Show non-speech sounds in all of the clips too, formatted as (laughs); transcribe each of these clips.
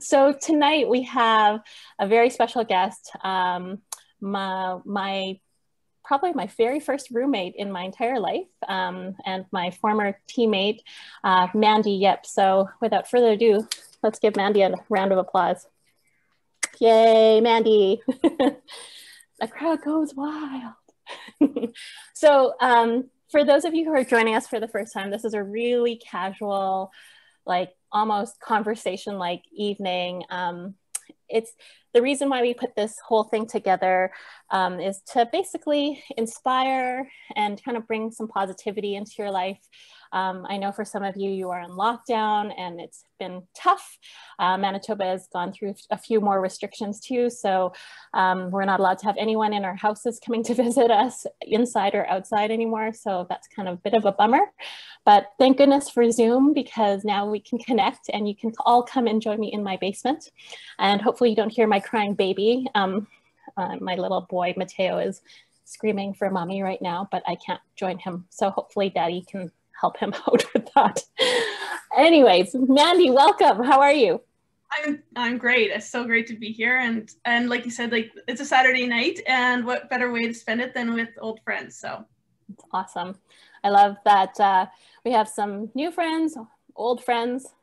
so tonight we have a very special guest, um, my, my, probably my very first roommate in my entire life um, and my former teammate, uh, Mandy Yip. So without further ado, let's give Mandy a round of applause. Yay, Mandy. (laughs) the crowd goes wild. (laughs) so um, for those of you who are joining us for the first time, this is a really casual, like almost conversation like evening. Um, it's the reason why we put this whole thing together um, is to basically inspire and kind of bring some positivity into your life. Um, I know for some of you, you are in lockdown and it's been tough. Uh, Manitoba has gone through a few more restrictions too. So um, we're not allowed to have anyone in our houses coming to (laughs) visit us inside or outside anymore. So that's kind of a bit of a bummer. But thank goodness for Zoom because now we can connect and you can all come and join me in my basement. And hopefully you don't hear my crying baby. Um, uh, my little boy, Mateo, is screaming for mommy right now, but I can't join him. So hopefully daddy can help him (laughs) out with that. Anyways, Mandy, welcome. How are you? I'm I'm great. It's so great to be here, and and like you said, like it's a Saturday night, and what better way to spend it than with old friends? So, it's awesome. I love that uh, we have some new friends, old friends.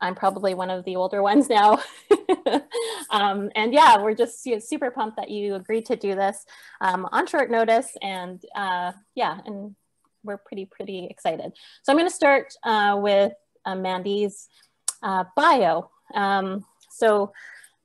I'm probably one of the older ones now. (laughs) um, and yeah, we're just super pumped that you agreed to do this um, on short notice. And uh, yeah, and we're pretty, pretty excited. So I'm going to start uh, with uh, Mandy's uh, bio. Um, so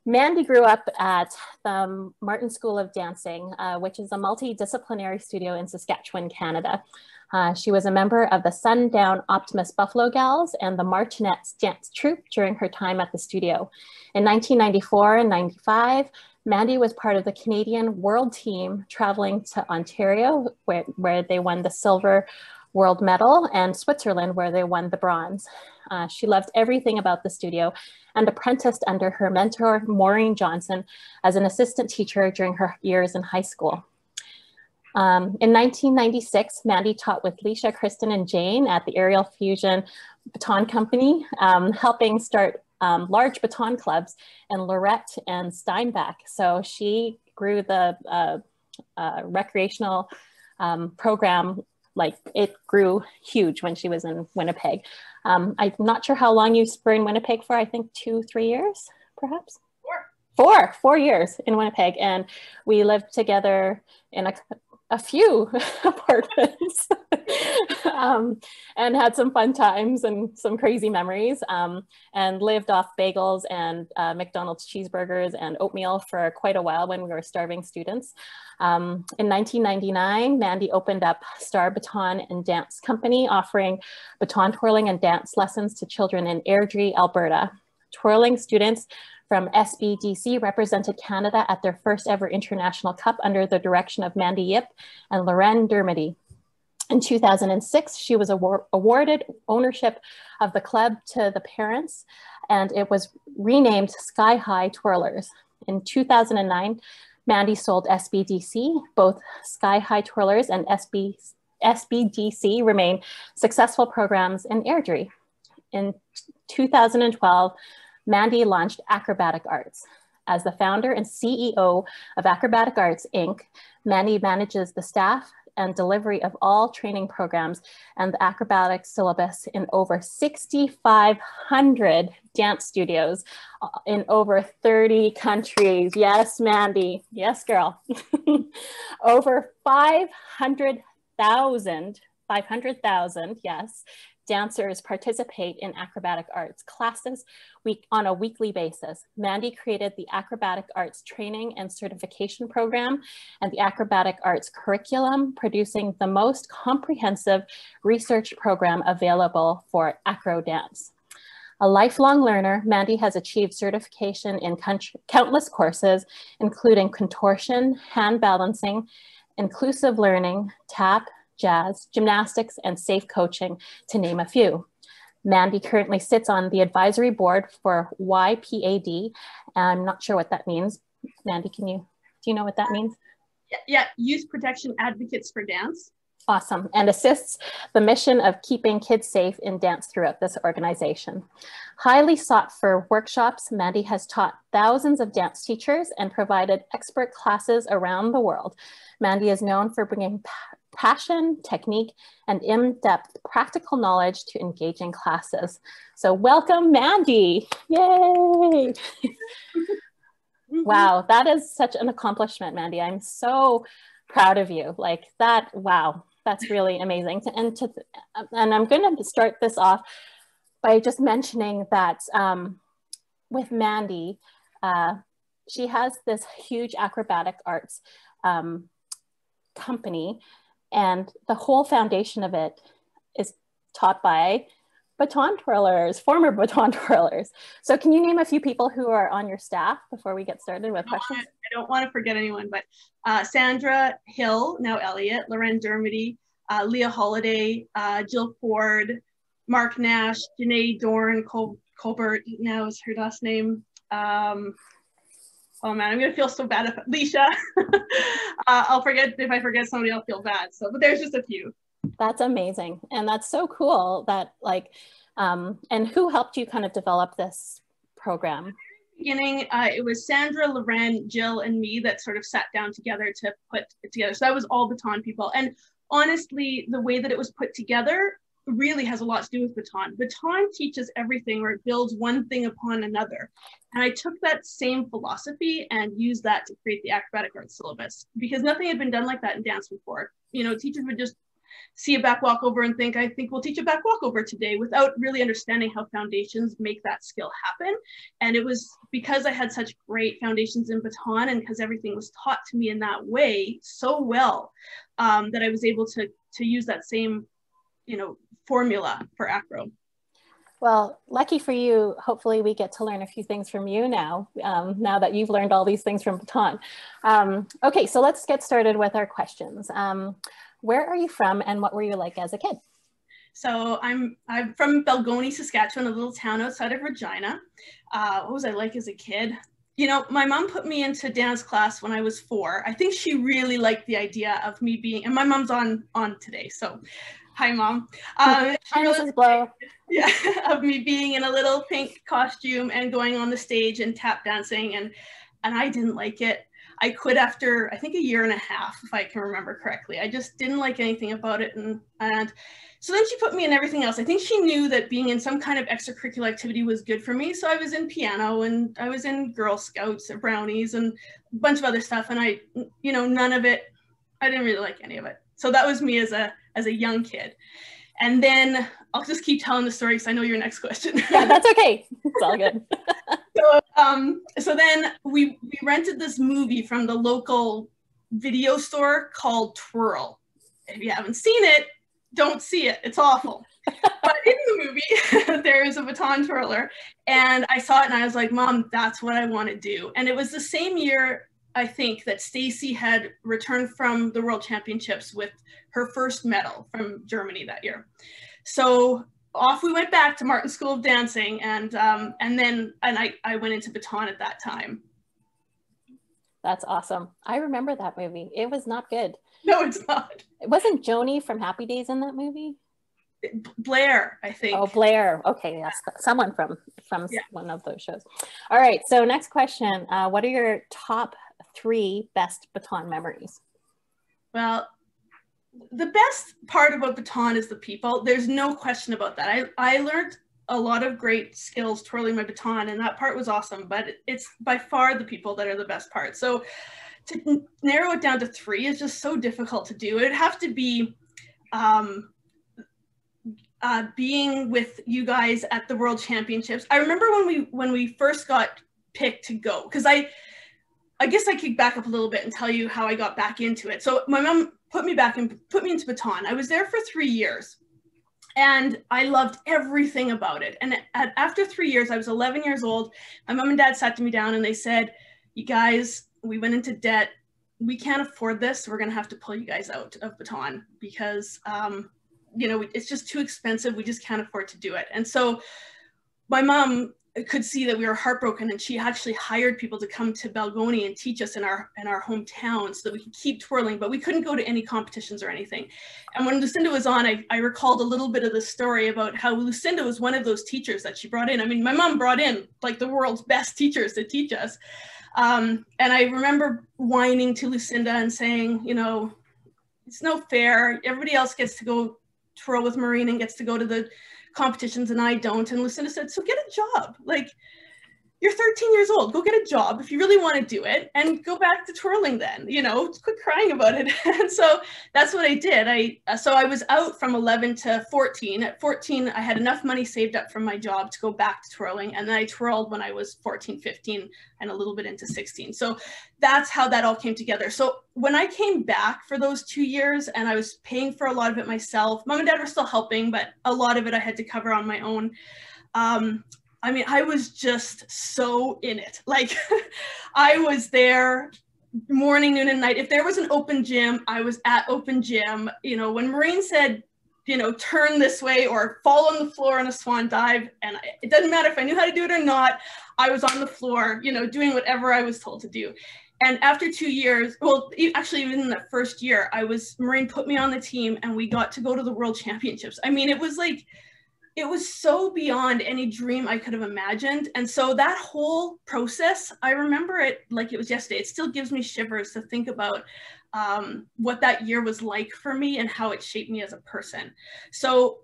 Mandy grew up at the Martin School of Dancing, uh, which is a multidisciplinary studio in Saskatchewan, Canada. Uh, she was a member of the Sundown Optimist Buffalo Gals and the Martinets dance troupe during her time at the studio. In 1994 and 95, Mandy was part of the Canadian world team traveling to Ontario, where, where they won the silver world medal, and Switzerland, where they won the bronze. Uh, she loved everything about the studio and apprenticed under her mentor, Maureen Johnson, as an assistant teacher during her years in high school. Um, in 1996, Mandy taught with Leisha, Kristen, and Jane at the Aerial Fusion Baton Company, um, helping start um, large baton clubs and Lorette and Steinbach. So she grew the uh, uh, recreational um, program, like it grew huge when she was in Winnipeg. Um, I'm not sure how long you were in Winnipeg for, I think two, three years, perhaps? Four. Four, four years in Winnipeg. And we lived together in a a few (laughs) apartments (laughs) um, and had some fun times and some crazy memories um, and lived off bagels and uh, McDonald's cheeseburgers and oatmeal for quite a while when we were starving students. Um, in 1999, Mandy opened up Star Baton and Dance Company offering baton twirling and dance lessons to children in Airdrie, Alberta. Twirling students from SBDC represented Canada at their first ever International Cup under the direction of Mandy Yip and Lorraine Dermody. In 2006, she was award awarded ownership of the club to the parents, and it was renamed Sky High Twirlers. In 2009, Mandy sold SBDC. Both Sky High Twirlers and SB, SBDC remain successful programs in Airdrie. In 2012, Mandy launched Acrobatic Arts. As the founder and CEO of Acrobatic Arts, Inc., Mandy manages the staff and delivery of all training programs and the acrobatic syllabus in over 6,500 dance studios uh, in over 30 countries. Yes, Mandy. Yes, girl. (laughs) over 500,000 500,000, yes, dancers participate in acrobatic arts classes week on a weekly basis. Mandy created the acrobatic arts training and certification program and the acrobatic arts curriculum, producing the most comprehensive research program available for acro dance. A lifelong learner, Mandy has achieved certification in countless courses, including contortion, hand balancing, inclusive learning, tap, jazz, gymnastics, and safe coaching, to name a few. Mandy currently sits on the advisory board for YPAD. I'm not sure what that means. Mandy, can you, do you know what that means? Yeah, yeah, Youth Protection Advocates for Dance. Awesome. And assists the mission of keeping kids safe in dance throughout this organization. Highly sought for workshops, Mandy has taught thousands of dance teachers and provided expert classes around the world. Mandy is known for bringing passion, technique, and in-depth practical knowledge to engaging classes. So welcome, Mandy. Yay! wow, that is such an accomplishment, Mandy. I'm so proud of you. Like that, wow, that's really amazing. And to, and I'm going to start this off by just mentioning that um, with Mandy, uh, she has this huge acrobatic arts um, company, and the whole foundation of it is taught by baton twirlers, former baton (laughs) twirlers. So can you name a few people who are on your staff before we get started with questions? I don't want to forget anyone, but uh, Sandra Hill, now Elliott, Loren Dermody, uh, Leah Holiday, uh, Jill Ford, Mark Nash, Janae Dorn, Col Colbert, now is her last name. Um, oh man, I'm gonna feel so bad if (laughs) Leisha. uh, I'll forget if I forget somebody, I'll feel bad. So, but there's just a few. That's amazing. And that's so cool that like, um, and who helped you kind of develop this program? Beginning, uh, it was Sandra, Loren, Jill, and me that sort of sat down together to put it together. So that was all baton people. And honestly, the way that it was put together really has a lot to do with baton. Baton teaches everything or it builds one thing upon another. And I took that same philosophy and used that to create the acrobatic arts syllabus because nothing had been done like that in dance before. You know, teachers would just see a back walkover and think, I think we'll teach a back walkover today without really understanding how foundations make that skill happen. And it was because I had such great foundations in baton and because everything was taught to me in that way so well um, that I was able to, to use that same, you know, formula for acro. Well, lucky for you, hopefully we get to learn a few things from you now, um, now that you've learned all these things from Baton. Um, okay, so let's get started with our questions. Um, where are you from and what were you like as a kid? So I'm I'm from Balgonie, Saskatchewan, a little town outside of Regina. Uh, what was I like as a kid? You know, my mom put me into dance class when I was four. I think she really liked the idea of me being, and my mom's on on today, so hi mom. (laughs) Um, hi, Mrs. Blow. (laughs) Yeah, (laughs) of me being in a little pink costume and going on the stage and tap dancing, and and I didn't like it. I quit after I think a year and a half, if I can remember correctly. I just didn't like anything about it, and and so then she put me in everything else. I think she knew that being in some kind of extracurricular activity was good for me. So I was in piano and I was in Girl Scouts and brownies and a bunch of other stuff. And I, you know, none of it, I didn't really like any of it. So that was me as a as a young kid. And then I'll just keep telling the story because I know your next question. (laughs) yeah, that's okay. It's all good. (laughs) so, um, so then we, we rented this movie from the local video store called Twirl. If you haven't seen it, don't see it. It's awful. (laughs) but in the movie, there is a baton twirler. And I saw it and I was like, Mom, that's what I want to do. And it was the same year, I think, that Stacy had returned from the World Championships with her first medal from Germany that year. So off we went back to Martin School of Dancing, and um, and then and I I went into baton at that time. That's awesome. I remember that movie. It was not good. No, it's not. It wasn't Joni from Happy Days in that movie. Blair, I think. Oh, Blair. Okay, yes, someone from from yeah. one of those shows. All right. So next question: uh, What are your top three best baton memories? Well, the best part about baton is the people. There's no question about that. I, I learned a lot of great skills twirling my baton and that part was awesome, but it's by far the people that are the best part. So to narrow it down to three is just so difficult to do. It'd have to be um, uh, being with you guys at the World Championships. I remember when we when we first got picked to go because I I guess I could back up a little bit and tell you how I got back into it. So my mom put me back and put me into baton. I was there for three years and I loved everything about it. And at, after three years, I was 11 years old. My mom and dad sat me down and they said, you guys, we went into debt. We can't afford this. We're going to have to pull you guys out of baton because, um, you know, it's just too expensive. We just can't afford to do it. And so my mom could see that we were heartbroken and she actually hired people to come to Balgonie and teach us in our in our hometown so that we could keep twirling but we couldn't go to any competitions or anything. And when Lucinda was on I, I recalled a little bit of the story about how Lucinda was one of those teachers that she brought in. I mean my mom brought in like the world's best teachers to teach us. Um, and I remember whining to Lucinda and saying you know it's no fair. Everybody else gets to go twirl with Maureen and gets to go to the competitions and I don't. And Lucinda said, so get a job. Like you're 13 years old, go get a job if you really want to do it and go back to twirling then, you know, quit crying about it. (laughs) and so that's what I did. I, uh, so I was out from 11 to 14. At 14, I had enough money saved up from my job to go back to twirling. And then I twirled when I was 14, 15 and a little bit into 16. So that's how that all came together. So when I came back for those two years and I was paying for a lot of it myself, mom and dad were still helping, but a lot of it I had to cover on my own. Um, I mean, I was just so in it. (laughs) Like, I was there morning, noon, and night. If there was an open gym, I was at open gym. You know, when Maureen said, you know, turn this way or fall on the floor in a swan dive, and it doesn't matter if I knew how to do it or not, I was on the floor, you know, doing whatever I was told to do. And after two years, well, actually, even in that first year, I was, Maureen put me on the team and we got to go to the world championships. I mean, it was like, it was so beyond any dream I could have imagined. And so that whole process, I remember it like it was yesterday. It still gives me shivers to think about um, what that year was like for me and how it shaped me as a person. So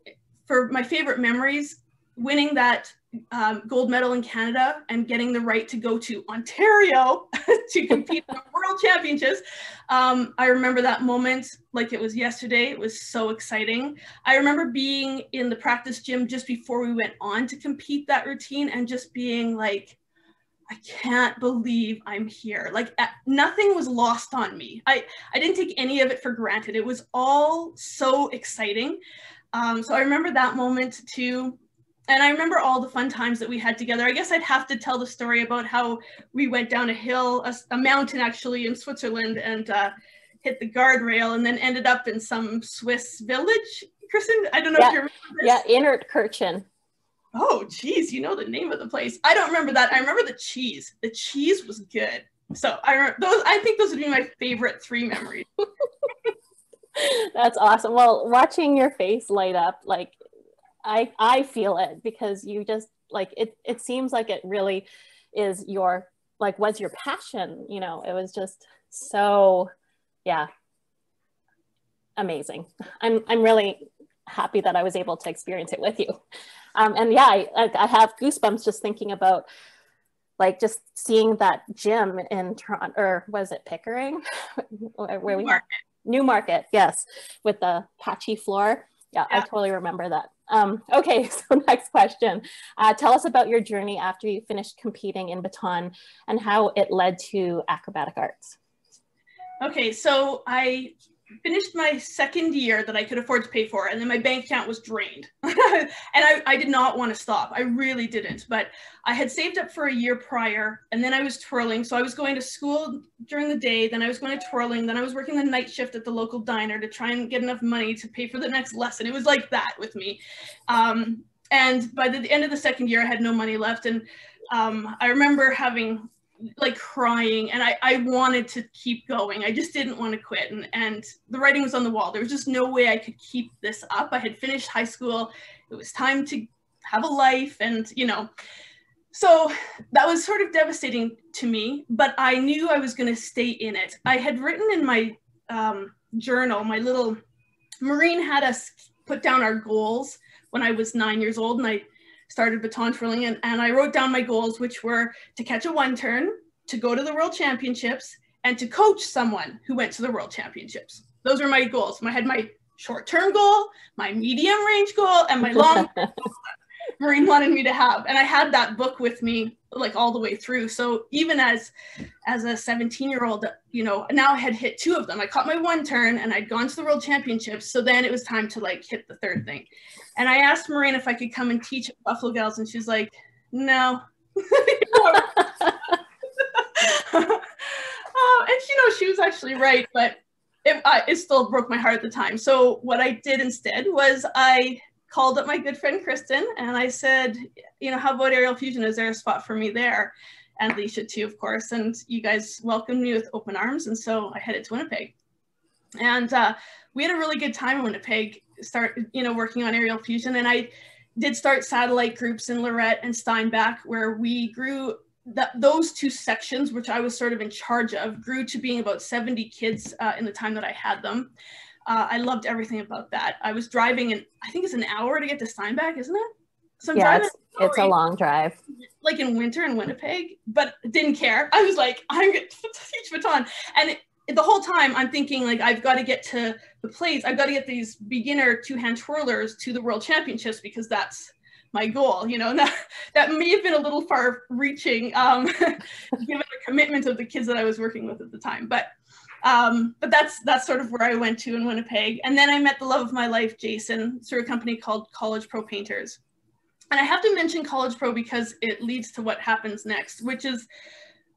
for my favorite memories, winning that um, gold medal in Canada and getting the right to go to Ontario (laughs) to compete in the World Championships. Um, I remember that moment like it was yesterday. It was so exciting. I remember being in the practice gym just before we went on to compete that routine and just being like, I can't believe I'm here. Like nothing was lost on me. I, I didn't take any of it for granted. It was all so exciting. Um, so I remember that moment too and I remember all the fun times that we had together. I guess I'd have to tell the story about how we went down a hill, a, a mountain actually in Switzerland, and uh, hit the guardrail, and then ended up in some Swiss village. Kristen, I don't know yeah. if you remember this. Yeah, Innertkirchen. Oh, geez, you know the name of the place. I don't remember that. I remember the cheese. The cheese was good. So I remember those. I think those would be my favorite three memories. (laughs) That's awesome. Well, watching your face light up, like I I feel it because you just like it it seems like it really is your like was your passion, you know. It was just so yeah. Amazing. I'm I'm really happy that I was able to experience it with you. Um, and yeah, I, I have goosebumps just thinking about like just seeing that gym in Toronto, or was it Pickering, (laughs) where we Newmarket. Newmarket, yes, with the patchy floor. Yeah, yeah, I totally remember that. Um, okay, (laughs) so next question. Uh, tell us about your journey after you finished competing in baton and how it led to acrobatic arts. Okay, so I finished my second year that I could afford to pay for, and then my bank account was drained. (laughs) and I, I did not want to stop. I really didn't. But I had saved up for a year prior, and then I was twirling. So I was going to school during the day, then I was going to twirling, then I was working the night shift at the local diner to try and get enough money to pay for the next lesson. It was like that with me. Um, and by the end of the second year, I had no money left. And um, I remember having like crying and I, I wanted to keep going. I just didn't want to quit. And, and the writing was on the wall. There was just no way I could keep this up. I had finished high school. It was time to have a life and, you know, so that was sort of devastating to me, but I knew I was going to stay in it. I had written in my um, journal, my little, Maureen had us put down our goals when I was nine years old and I started baton twirling and, and I wrote down my goals, which were to catch a one turn, to go to the world championships, and to coach someone who went to the world championships. Those were my goals. I had my short term goal, my medium range goal, and my long (laughs) Maureen wanted me to have. And I had that book with me like all the way through. So even as as a 17 year old, you know, now I had hit two of them. I caught my one turn and I'd gone to the world championships. So then it was time to like hit the third thing. And I asked Maureen if I could come and teach Buffalo Gals, and she's like, no. (laughs) oh, and you know, she was actually right, but it, uh, it still broke my heart at the time. So what I did instead was I called up my good friend Kristen and I said, you know, how about aerial fusion? Is there a spot for me there? And Leisha too, of course. And you guys welcomed me with open arms. And so I headed to Winnipeg. And uh, we had a really good time in Winnipeg, start, you know, working on aerial fusion. And I did start satellite groups in Lorette and Steinbach where we grew that those two sections, which I was sort of in charge of, grew to being about 70 kids uh, in the time that I had them. Uh, I loved everything about that. I was driving, and I think it's an hour to get to Steinbach, isn't it? So I'm yeah, it's, it's a long drive. Like in winter in Winnipeg, but didn't care. I was like, (laughs) I'm going to teach baton. And it, the whole time I'm thinking like, I've got to get to the place. I've got to get these beginner two-hand twirlers to the world championships because that's my goal, you know, (laughs) and that, that may have been a little far reaching um, (laughs) given the commitment of the kids that I was working with at the time. But um, but that's that's sort of where I went to in Winnipeg. And then I met the love of my life, Jason, through a company called College Pro Painters. And I have to mention College Pro because it leads to what happens next, which is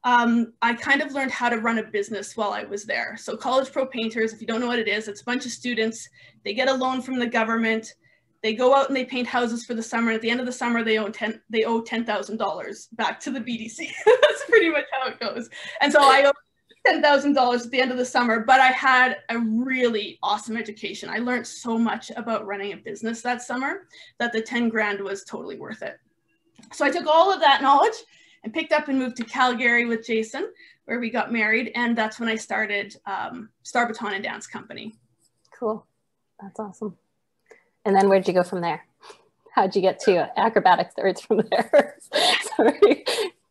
um, I kind of learned how to run a business while I was there. So College Pro Painters, if you don't know what it is, it's a bunch of students. They get a loan from the government. They go out and they paint houses for the summer. At the end of the summer, they owe ten they owe ten thousand dollars back to the BDC. (laughs) That's pretty much how it goes. And so I $10,000 at the end of the summer, but I had a really awesome education. I learned so much about running a business that summer that the 10 grand was totally worth it. So I took all of that knowledge and picked up and moved to Calgary with Jason, where we got married. And that's when I started um, Star Baton and Dance Company. Cool. That's awesome. And then where'd you go from there? How'd you get to acrobatic arts from there? (laughs) Sorry.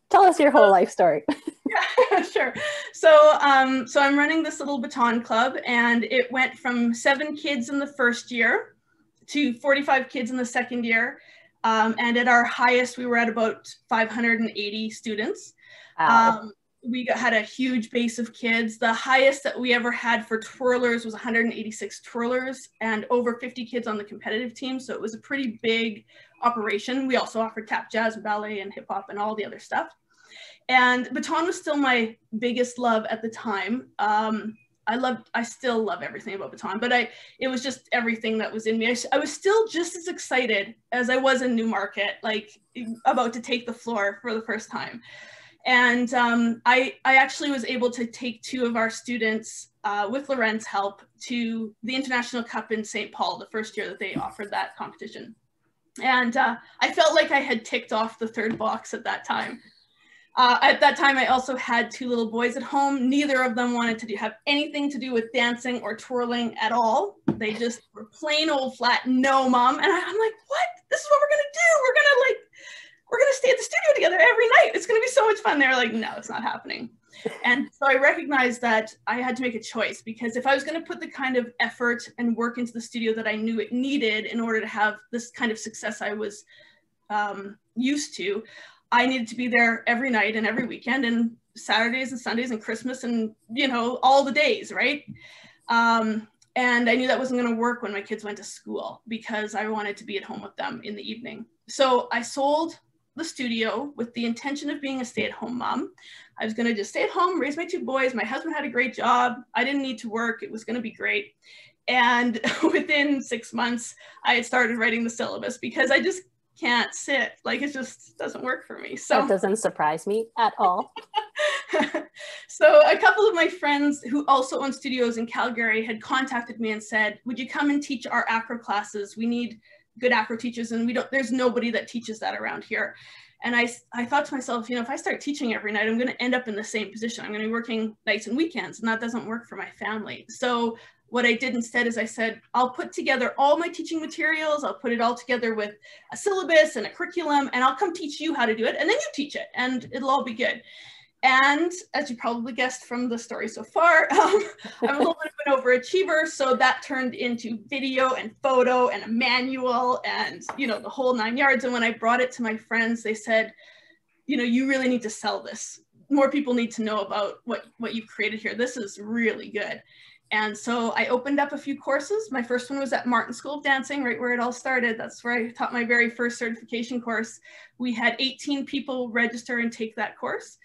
Tell us your whole life story. (laughs) yeah, (laughs) sure. So, um, so I'm running this little baton club, and it went from seven kids in the first year to 45 kids in the second year. Um, and at our highest, we were at about 580 students. Wow. Um, we had a huge base of kids. The highest that we ever had for twirlers was 186 twirlers and over 50 kids on the competitive team. So it was a pretty big operation. We also offered tap jazz, ballet, and hip hop and all the other stuff. And baton was still my biggest love at the time. Um, I loved, I still love everything about baton, but I, it was just everything that was in me. I, I was still just as excited as I was in Newmarket, like about to take the floor for the first time. And um, I, I actually was able to take two of our students uh, with Loren's help to the International Cup in St. Paul, the first year that they offered that competition. And uh, I felt like I had ticked off the third box at that time. Uh, at that time, I also had two little boys at home. Neither of them wanted to do, have anything to do with dancing or twirling at all. They just were plain old flat, no, mom. And I, I'm like, what? This is what we're gonna do. We're gonna like we're going to stay at the studio together every night. It's going to be so much fun. They're like, no, it's not happening. And so I recognized that I had to make a choice because if I was going to put the kind of effort and work into the studio that I knew it needed in order to have this kind of success I was um, used to, I needed to be there every night and every weekend and Saturdays and Sundays and Christmas and, you know, all the days, right? Um, and I knew that wasn't going to work when my kids went to school because I wanted to be at home with them in the evening. So I sold the studio with the intention of being a stay-at-home mom. I was going to just stay at home, raise my two boys. My husband had a great job. I didn't need to work. It was going to be great. And (laughs) within six months, I had started writing the syllabus because I just can't sit. Like it just doesn't work for me. So that doesn't surprise me at all. (laughs) so a couple of my friends who also own studios in Calgary had contacted me and said, "Would you come and teach our acro classes? We need good acro teachers and we don't there's nobody that teaches that around here and I, I thought to myself you know if i start teaching every night i'm going to end up in the same position i'm going to be working nights and weekends and that doesn't work for my family so what i did instead is i said i'll put together all my teaching materials i'll put it all together with a syllabus and a curriculum and i'll come teach you how to do it and then you teach it and it'll all be good and as you probably guessed from the story so far, (laughs) um, I'm a little bit of an overachiever. So that turned into video and photo and a manual and, you know, the whole nine yards. And when I brought it to my friends, they said, you know, you really need to sell this. More people need to know about what, what you've created here. This is really good. And so I opened up a few courses. My first one was at Martin School of Dancing, right where it all started. That's where I taught my very first certification course. We had 18 people register and take that course.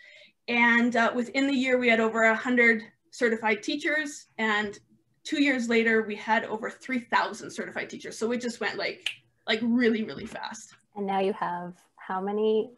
And uh, within the year, we had over 100 certified teachers. And two years later, we had over 3,000 certified teachers. So we just went like like really, really fast. And now you have how many?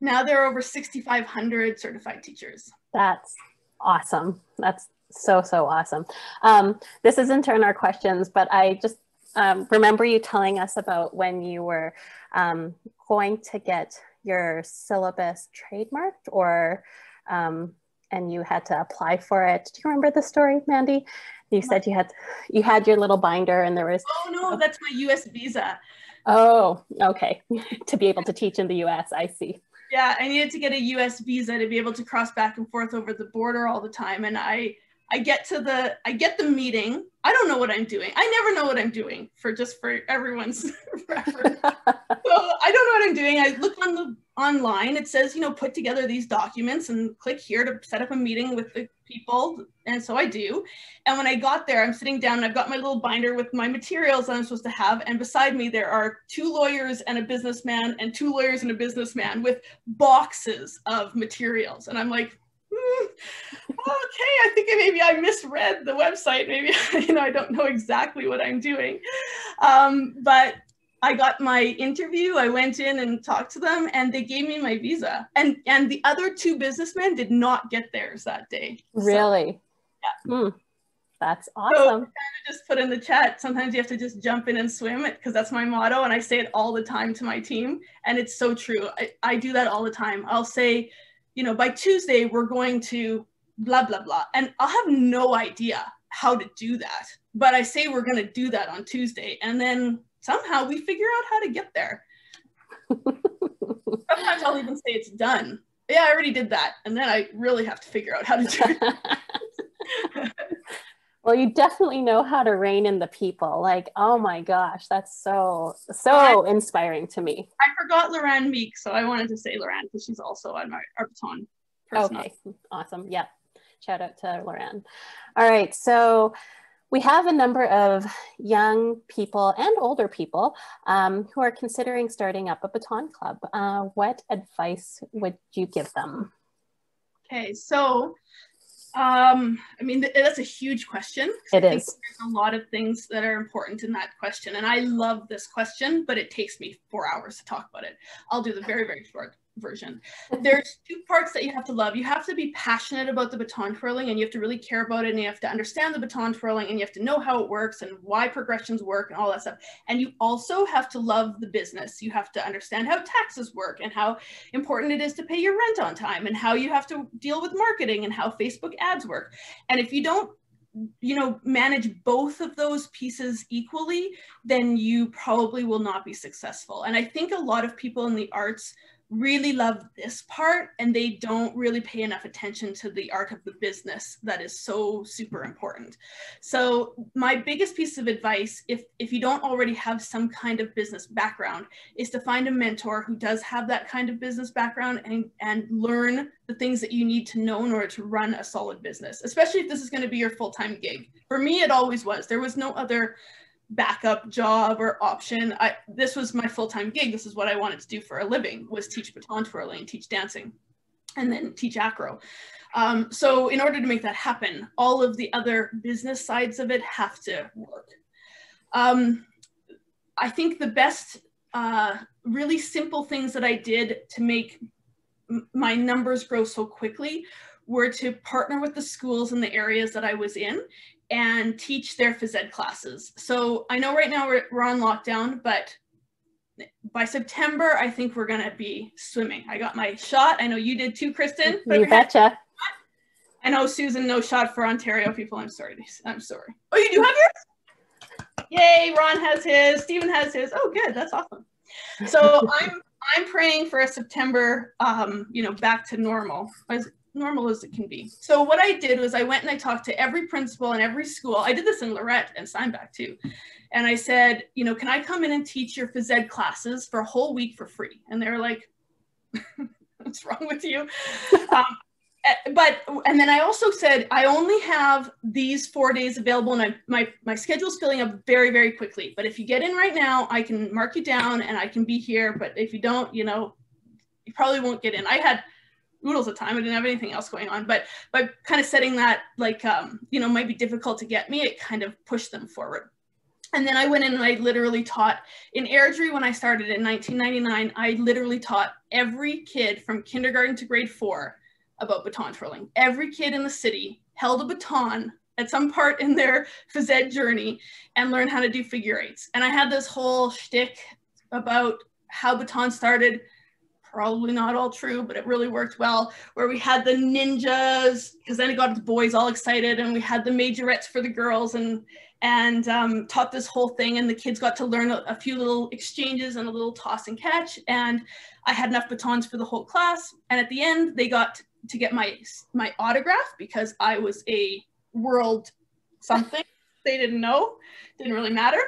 Now there are over 6,500 certified teachers. That's awesome. That's so, so awesome. Um, this isn't in turn our questions, but I just um, remember you telling us about when you were um, going to get your syllabus trademarked or um, and you had to apply for it. Do you remember the story, Mandy? You said you had you had your little binder and there was Oh no, that's my US visa. Oh, okay. (laughs) to be able to teach in the US, I see. Yeah, I needed to get a US visa to be able to cross back and forth over the border all the time and I I get to the I get the meeting. I don't know what I'm doing. I never know what I'm doing for just for everyone's (laughs) reference. (laughs) so I don't know what I'm doing. I look on the online. It says, you know, put together these documents and click here to set up a meeting with the people. And so I do. And when I got there, I'm sitting down and I've got my little binder with my materials that I'm supposed to have. And beside me, there are two lawyers and a businessman and two lawyers and a businessman with boxes of materials. And I'm like, (laughs) okay, I think maybe I misread the website. Maybe, (laughs) you know, I don't know exactly what I'm doing. Um, but I got my interview. I went in and talked to them and they gave me my visa. And and the other two businessmen did not get theirs that day. Really? So, yeah. Mm, that's awesome. So kind of just put in the chat. Sometimes you have to just jump in and swim it because that's my motto. And I say it all the time to my team. And it's so true. I, I do that all the time. I'll say, you know, by Tuesday, we're going to blah, blah, blah. And I'll have no idea how to do that. But I say we're going to do that on Tuesday. And then somehow we figure out how to get there. (laughs) Sometimes I'll even say it's done. Yeah, I already did that. And then I really have to figure out how to do it. (laughs) well, you definitely know how to rein in the people. Like, oh my gosh, that's so, so inspiring to me. I forgot Loran Meek, so I wanted to say Loran because she's also on my our baton. Okay, awesome. Yeah. Shout out to Loran. All right. So we have a number of young people and older people um, who are considering starting up a baton club. Uh, what advice would you give them? Okay, so um, I mean, th- that's a huge question. It is. There's a lot of things that are important in that question. And I love this question, but it takes me four hours to talk about it. I'll do the very, very short version. There's two parts that you have to love. You have to be passionate about the baton twirling and you have to really care about it and you have to understand the baton twirling and you have to know how it works and why progressions work and all that stuff. And you also have to love the business. You have to understand how taxes work and how important it is to pay your rent on time and how you have to deal with marketing and how Facebook ads work. And if you don't you know manage both of those pieces equally then you probably will not be successful and i think a lot of people in the arts really love this part and they don't really pay enough attention to the art of the business that is so super important. So my biggest piece of advice if if you don't already have some kind of business background is to find a mentor who does have that kind of business background and and learn the things that you need to know in order to run a solid business especially if this is going to be your full-time gig. For me it always was. There was no other backup job or option. I this was my full-time gig. This is what I wanted to do for a living was teach baton twirling, teach dancing, and then teach acro. Um, so in order to make that happen, all of the other business sides of it have to work. Um, I think the best, uh, really simple things that I did to make my numbers grow so quickly were to partner with the schools in the areas that I was in and teach their phys ed classes. So I know right now we're, we're on lockdown, but by September, I think we're gonna be swimming. I got my shot. I know you did too, Kristen. You betcha. I know Susan, no shot for Ontario people. I'm sorry. I'm sorry. Oh, you do have yours? Yay! Ron has his. Stephen has his. Oh, good. That's awesome. So (laughs) I'm I'm praying for a September, um, you know, back to normal normal as it can be. So what I did was I went and I talked to every principal in every school. I did this in Lorette and Steinbach too. And I said, you know, can I come in and teach your phys ed classes for a whole week for free? And they were like, (laughs) what's wrong with you? (laughs) um, eh, but and then I also said I only have these four days available, and I, my my schedule's filling up very very quickly. But if you get in right now, I can mark you down and I can be here. But if you don't, you know, you probably won't get in. I had oodles of time. I didn't have anything else going on, but by kind of setting that like um, you know might be difficult to get me, it kind of pushed them forward. and then I went in and I literally taught in Airdrie when I started in 1999. I literally taught every kid from kindergarten to grade four about baton twirling. Every kid in the city held a baton at some part in their (laughs) phys ed journey and learned how to do figure eights. And I had this whole shtick about how baton started. Probably not all true, but it really worked well. Where we had the ninjas, because then it got the boys all excited, and we had the majorettes for the girls, and and um, taught this whole thing and the kids got to learn a, a, few little exchanges and a little toss and catch and i had enough batons for the whole class and at the end they got to get my my autograph because i was a world something they didn't know didn't really matter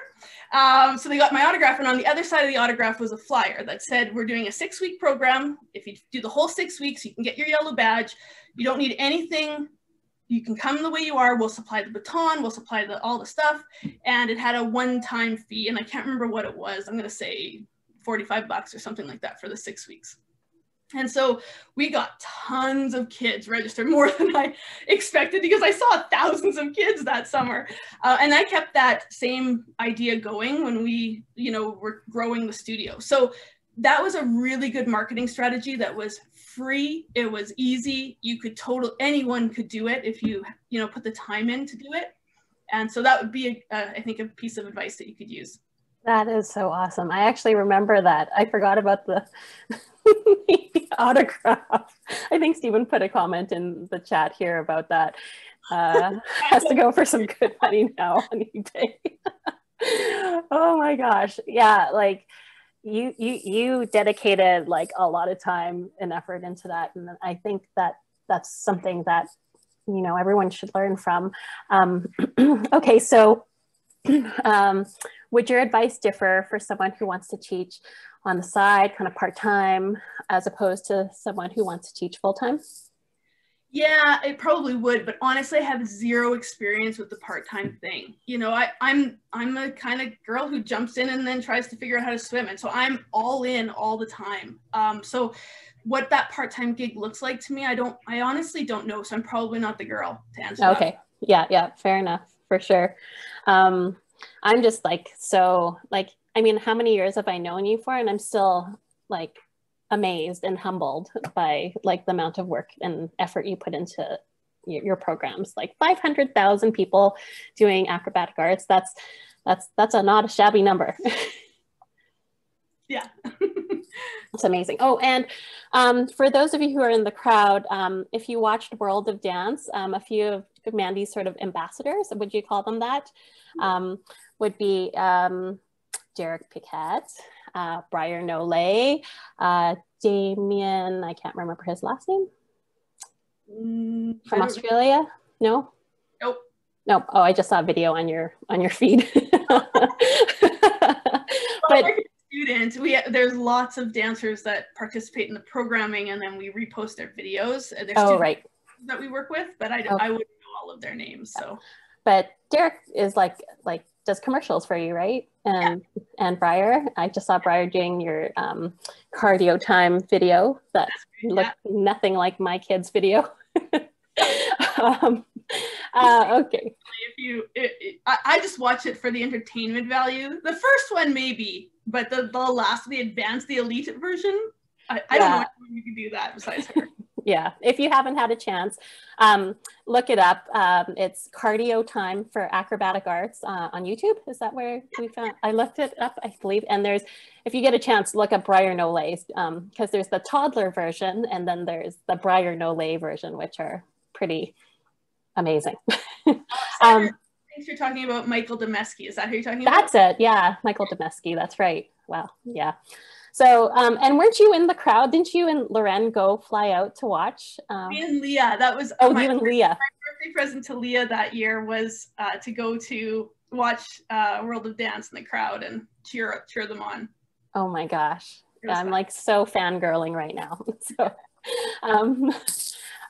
um, so they got my autograph and on the other side of the autograph was a flyer that said we're doing a six week program if you do the whole six weeks you can get your yellow badge you don't need anything you can come the way you are. We'll supply the baton, we'll supply the, all the stuff. And it had a one-time fee, and I can't remember what it was. I'm gonna say 45 bucks or something like that for the six weeks. And so we got tons of kids registered, (laughs) more than I expected because I saw thousands of kids that summer. Uh, and I kept that same idea going when we, you know, were growing the studio. So that was a really good marketing strategy that was free. It was easy. You could total anyone could do it if you you know put the time in to do it. And so that would be a, uh, I think a piece of advice that you could use. That is so awesome. I actually remember that. I forgot about the, (laughs) (laughs) autograph. I think stephen put a comment in the chat here about that. Uh, (laughs) has to go for some good money now on ebay. (laughs) Oh my gosh. Yeah like you you you dedicated like a lot of time and effort into that and i think that that's something that you know everyone should learn from. Um, (clears throat) okay so (clears throat) um, would your advice differ for someone who wants to teach on the side kind of part-time as opposed to someone who wants to teach full-time yeah, it probably would, but honestly, I have zero experience with the part-time thing. You know, I, I'm I'm a kind of girl who jumps in and then tries to figure out how to swim, and so I'm all in all the time. Um, so what that part-time gig looks like to me, I don't, I honestly don't know. So I'm probably not the girl to answer. Okay, that. yeah, yeah, fair enough, for sure. Um, I'm just like so, like, I mean, how many years have I known you for, and I'm still like amazed and humbled by like the amount of work and effort you put into your, your programs. Like 500,000 people doing acrobatic arts. That's that's that's a not a shabby number. (laughs) Yeah. (laughs) It's amazing. Oh and um, for those of you who are in the crowd um, if you watched world of dance um, a few of mandy's sort of ambassadors would you call them that? Um, would be um, derek Piquette, uh, Briar Nolet, uh, Damien, I can't remember his last name. Mm, From Australia? No? Nope. Nope. Oh, I just saw a video on your on your feed. (laughs) but students, we there's lots of dancers that participate in the programming, and then we repost their videos. and There's oh, right. That we work with, but I, okay. I wouldn't know all of their names. So, but Derek is like like does commercials for you, right? And yeah. and Briar, I just saw Briar doing your um, cardio time video that yeah. looked nothing like my kids' video. (laughs) um, uh, okay. If you, it, it, I, I just watch it for the entertainment value. The first one maybe, but the the last, the advanced, the elite version, I, I yeah. don't know if you can do that besides her yeah if you haven't had a chance um, look it up um, it's cardio time for acrobatic arts uh, on youtube is that where we found i looked it up i believe and there's if you get a chance look up briar nolet because um, there's the toddler version and then there's the briar nolet version which are pretty amazing (laughs) um, Thanks for talking about Michael Dameski. Is that who you're talking that's about? That's it. Yeah, Michael Dameski. That's right. Wow. Yeah. So, um, and weren't you in the crowd? Didn't you and Loren go fly out to watch? Um, Me and Leah. That was oh, my, you and Leah. My birthday present to Leah that year was uh, to go to watch uh, World of Dance in the crowd and cheer cheer them on. Oh my gosh, I'm fun. like so fangirling right now. (laughs) so, um,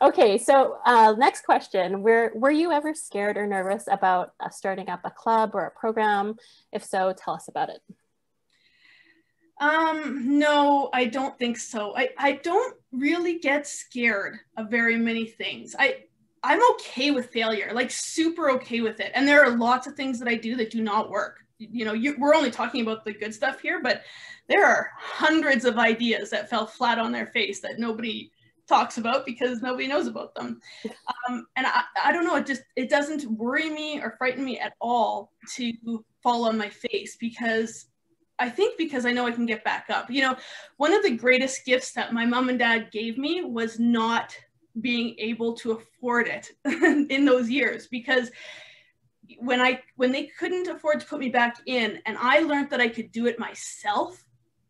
okay, so uh, next question: Were were you ever scared or nervous about uh, starting up a club or a program? If so, tell us about it. Um, no, I don't think so. I, I don't really get scared of very many things. I I'm okay with failure, like super okay with it. And there are lots of things that I do that do not work. you know, you, we're only talking about the good stuff here, but there are hundreds of ideas that fell flat on their face that nobody talks about because nobody knows about them. Um, and I, I don't know, it just, it doesn't worry me or frighten me at all to fall on my face because I think because I know I can get back up. You know, one of the greatest gifts that my mom and dad gave me was not being able to afford it (laughs) in those years because when I when they couldn't afford to put me back in and I learned that I could do it myself,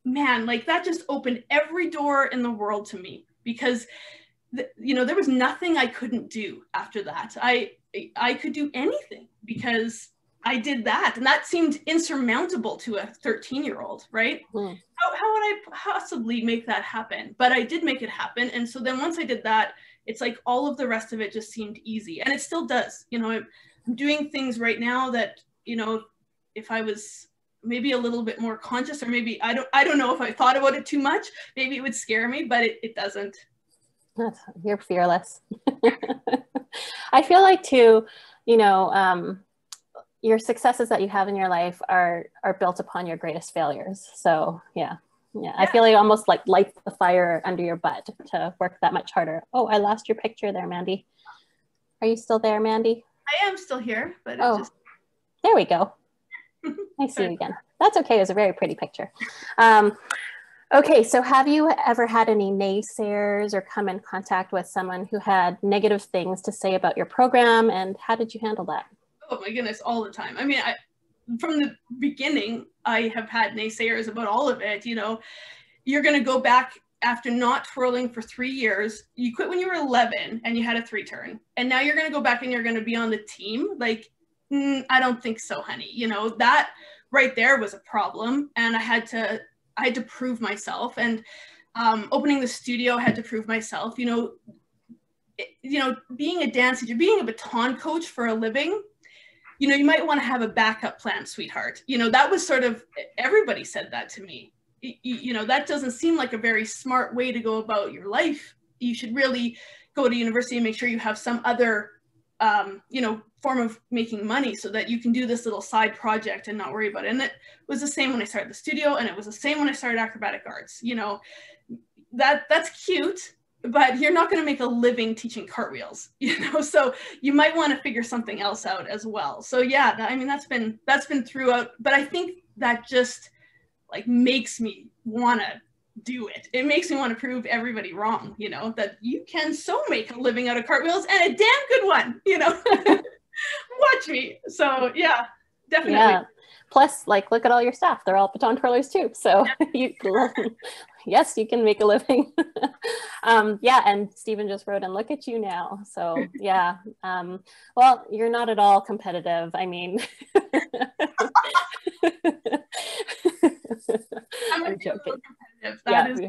man, like that just opened every door in the world to me because you know there was nothing I couldn't do after that. I I could do anything because I did that and that seemed insurmountable to a 13 year old, right? Mm. How, how would I possibly make that happen? But I did make it happen. And so then once I did that, it's like all of the rest of it just seemed easy and it still does. You know, I'm doing things right now that, you know, if I was maybe a little bit more conscious or maybe I don't I don't know if I thought about it too much, maybe it would scare me, but it, it doesn't. (laughs) You're fearless. (laughs) I feel like too, you know, um, your successes that you have in your life are are built upon your greatest failures. So yeah. Yeah, yeah. I feel like almost like light the fire under your butt to work that much harder. Oh, I lost your picture there, Mandy. Are you still there, Mandy? I am still here, but oh, just... there we go. I see you (laughs) again. That's okay. It was a very pretty picture. Um, okay, so have you ever had any naysayers or come in contact with someone who had negative things to say about your program, and how did you handle that? Oh my goodness, all the time. I mean, I, from the beginning, I have had naysayers about all of it. You know, you're going to go back after not twirling for three years. You quit when you were 11 and you had a three turn, and now you're going to go back and you're going to be on the team. Like, mm, I don't think so, honey. You know that right there was a problem, and I had to I had to prove myself. And um, opening the studio I had to prove myself. You know, you know, being a dance teacher, being a baton coach for a living you know, you might want to have a backup plan, sweetheart. You know, that was sort of everybody said that to me. You, you know, that doesn't seem like a very smart way to go about your life. You should really go to university and make sure you have some other, um, you know, form of making money so that you can do this little side project and not worry about it. And it was the same when I started the studio, and it was the same when I started acrobatic arts. You know, that that's cute but you're not going to make a living teaching cartwheels (laughs) you know so you might want to figure something else out as well. So yeah that, i mean that's been that's been throughout but i think that just like makes me want to do it. It makes me want to prove everybody wrong you know that you can so make a living out of cartwheels and a damn good one you know. (laughs) Watch me. So yeah definitely. Yeah plus like look at all your staff they're all baton twirlers too so (laughs) you yes, you can make a living. (laughs) um, yeah, and Stephen just wrote, and look at you now. So yeah, um, well, you're not at all competitive. I mean, (laughs) I'm, I'm joking. That yeah, is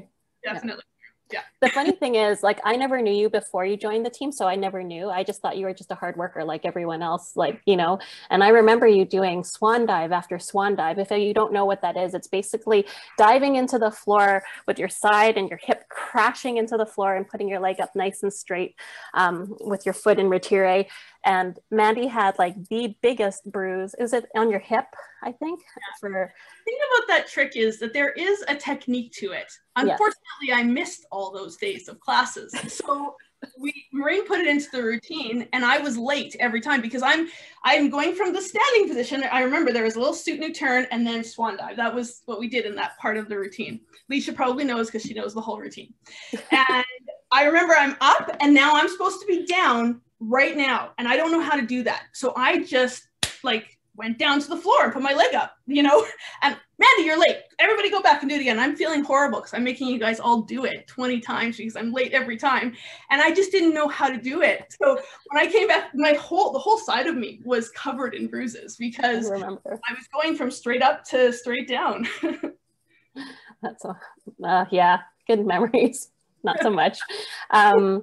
definitely yeah. The funny thing is, like, I never knew you before you joined the team, so I never knew. I just thought you were just a hard worker, like everyone else, like you know. And I remember you doing swan dive after swan dive. If you don't know what that is, it's basically diving into the floor with your side and your hip crashing into the floor and putting your leg up nice and straight um, with your foot in retire and Mandy had like the biggest bruise. Is it on your hip? I think. Yeah. For the thing about that trick is that there is a technique to it. Unfortunately, yes. I missed all those days of classes, so we Maureen put it into the routine, and I was late every time because I'm I'm going from the standing position. I remember there was a little soutenu turn and then swan dive. That was what we did in that part of the routine. Leisha probably knows because she knows the whole routine. (laughs) and I remember I'm up, and now I'm supposed to be down right now and I don't know how to do that. So I just like went down to the floor and put my leg up, you know, (laughs) and Mandy, you're late. Everybody go back and do it again. I'm feeling horrible because I'm making you guys all do it 20 times because I'm late every time. And I just didn't know how to do it. So when I came back, my whole, the whole side of me was covered in bruises because I, I was going from straight up to straight down. (laughs) That's, a, uh, yeah, good memories. (laughs) Not so much. Um,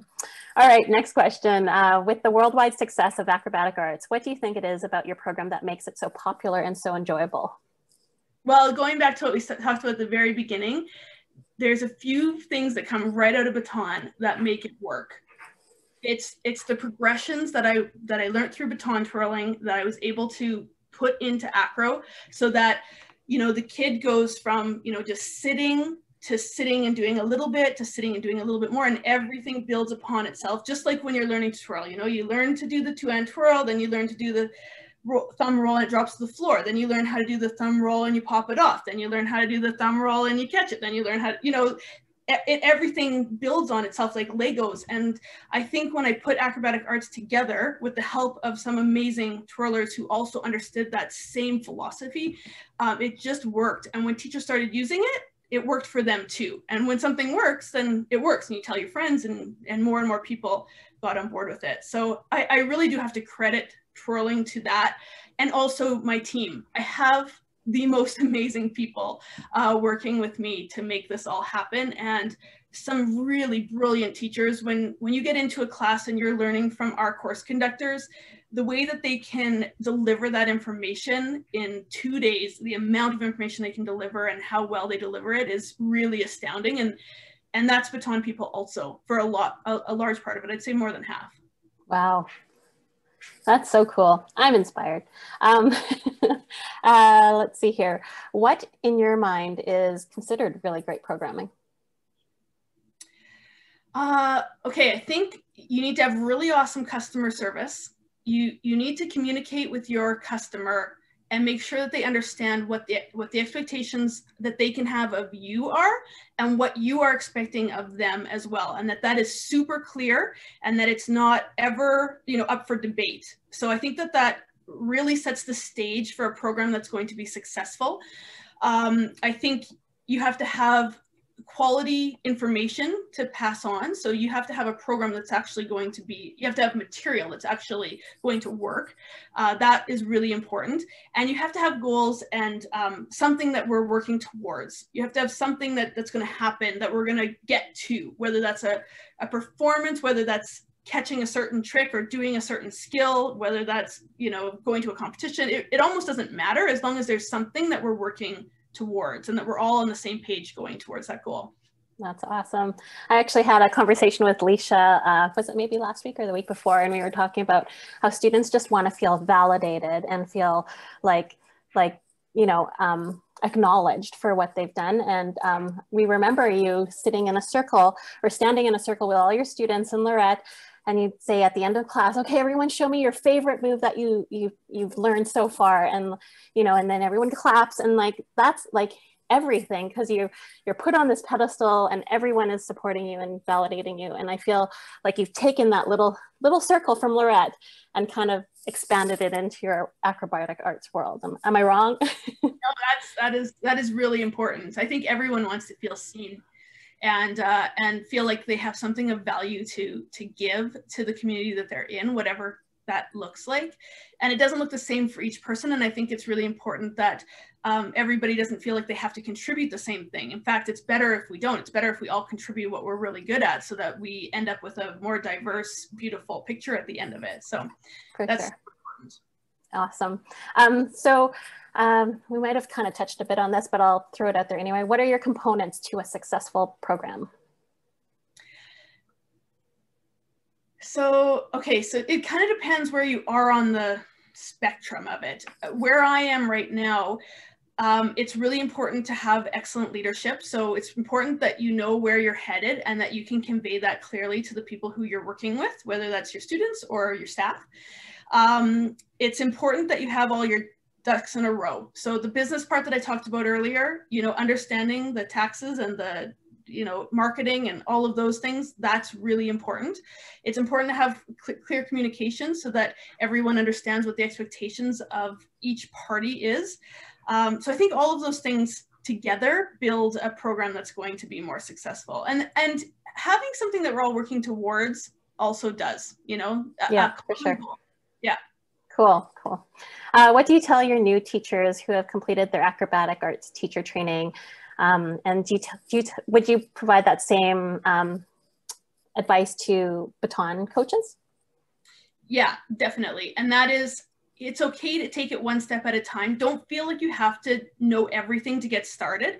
all right, next question. Uh, with the worldwide success of acrobatic arts, what do you think it is about your program that makes it so popular and so enjoyable? Well, going back to what we talked about at the very beginning, there's a few things that come right out of baton that make it work. It's it's the progressions that I that I learned through baton twirling that I was able to put into acro so that you know the kid goes from you know just sitting to sitting and doing a little bit to sitting and doing a little bit more and everything builds upon itself just like when you're learning to twirl you know you learn to do the two hand twirl then you learn to do the thumb roll and it drops to the floor then you learn how to do the thumb roll and you pop it off then you learn how to do the thumb roll and you catch it then you learn how to you know it, everything builds on itself like Legos. And I think when I put acrobatic arts together with the help of some amazing twirlers who also understood that same philosophy, um, it just worked. And when teachers started using it, it worked for them too. And when something works, then it works. And you tell your friends and, and more and more people got on board with it. So I, I really do have to credit twirling to that. And also my team. I have the (laughs) most amazing people uh, working with me to make this all happen. And some really brilliant teachers. When, when you get into a class and you're learning from our course conductors, the way that they can deliver that information in two days, the amount of information they can deliver and how well they deliver it is really astounding. And, and that's baton people also for a lot, a, a large part of it. I'd say more than half. Wow. That's so cool. I'm inspired. Um, (laughs) uh, let's see here. What in your mind is considered really great programming? Uh, okay, I think you need to have really awesome customer service you you need to communicate with your customer and make sure that they understand what the what the expectations that they can have of you are and what you are expecting of them as well and that that is super clear and that it's not ever you know up for debate. So i think that that really sets the stage for a program that's going to be successful. Um, i think you have to have quality information to pass on. So you have to have a program that's actually going to be, you have to have material that's actually going to work. Uh, that is really important. And you have to have goals and um, something that we're working towards. You have to have something that, that's going to happen that we're going to get to, whether that's a, a performance, whether that's catching a certain trick or doing a certain skill, whether that's, you know, going to a competition, it, it almost doesn't matter as long as there's something that we're working towards and that we're all on the same page going towards that goal. That's awesome. I actually had a conversation with Leisha, uh, was it maybe last week or the week before? And we were talking about how students just want to feel validated and feel like, like, you know, um, acknowledged for what they've done. And um, we remember you sitting in a circle or standing in a circle with all your students and Lorette and you'd say at the end of class, okay, everyone show me your favorite move that you, you, you've learned so far. And, you know, and then everyone claps and like, that's like everything because you you're put on this pedestal and everyone is supporting you and validating you. And i feel like you've taken that little little circle from lorette and kind of expanded it into your acrobatic arts world. Am, am i wrong? (laughs) No that's that is that is really important. I think everyone wants to feel seen and uh, and feel like they have something of value to to give to the community that they're in, whatever that looks like. And it doesn't look the same for each person. And I think it's really important that um, everybody doesn't feel like they have to contribute the same thing. In fact, it's better if we don't. It's better if we all contribute what we're really good at so that we end up with a more diverse, beautiful picture at the end of it. So for that's sure. Awesome. Um, so um, we might have kind of touched a bit on this, but I'll throw it out there anyway. What are your components to a successful program? So, okay, so it kind of depends where you are on the spectrum of it. Where I am right now, um, it's really important to have excellent leadership. So it's important that you know where you're headed and that you can convey that clearly to the people who you're working with, whether that's your students or your staff. Um, it's important that you have all your ducks in a row. So the business part that I talked about earlier, you know, understanding the taxes and the you know marketing and all of those things that's really important. It's important to have cl clear communication so that everyone understands what the expectations of each party is. Um, so i think all of those things together build a program that's going to be more successful. And and having something that we're all working towards also does you know yeah for sure. yeah Cool, cool. Uh, what do you tell your new teachers who have completed their acrobatic arts teacher training? Um, and do you, do you would you provide that same um, advice to baton coaches? Yeah, definitely. And that is, it's okay to take it one step at a time. Don't feel like you have to know everything to get started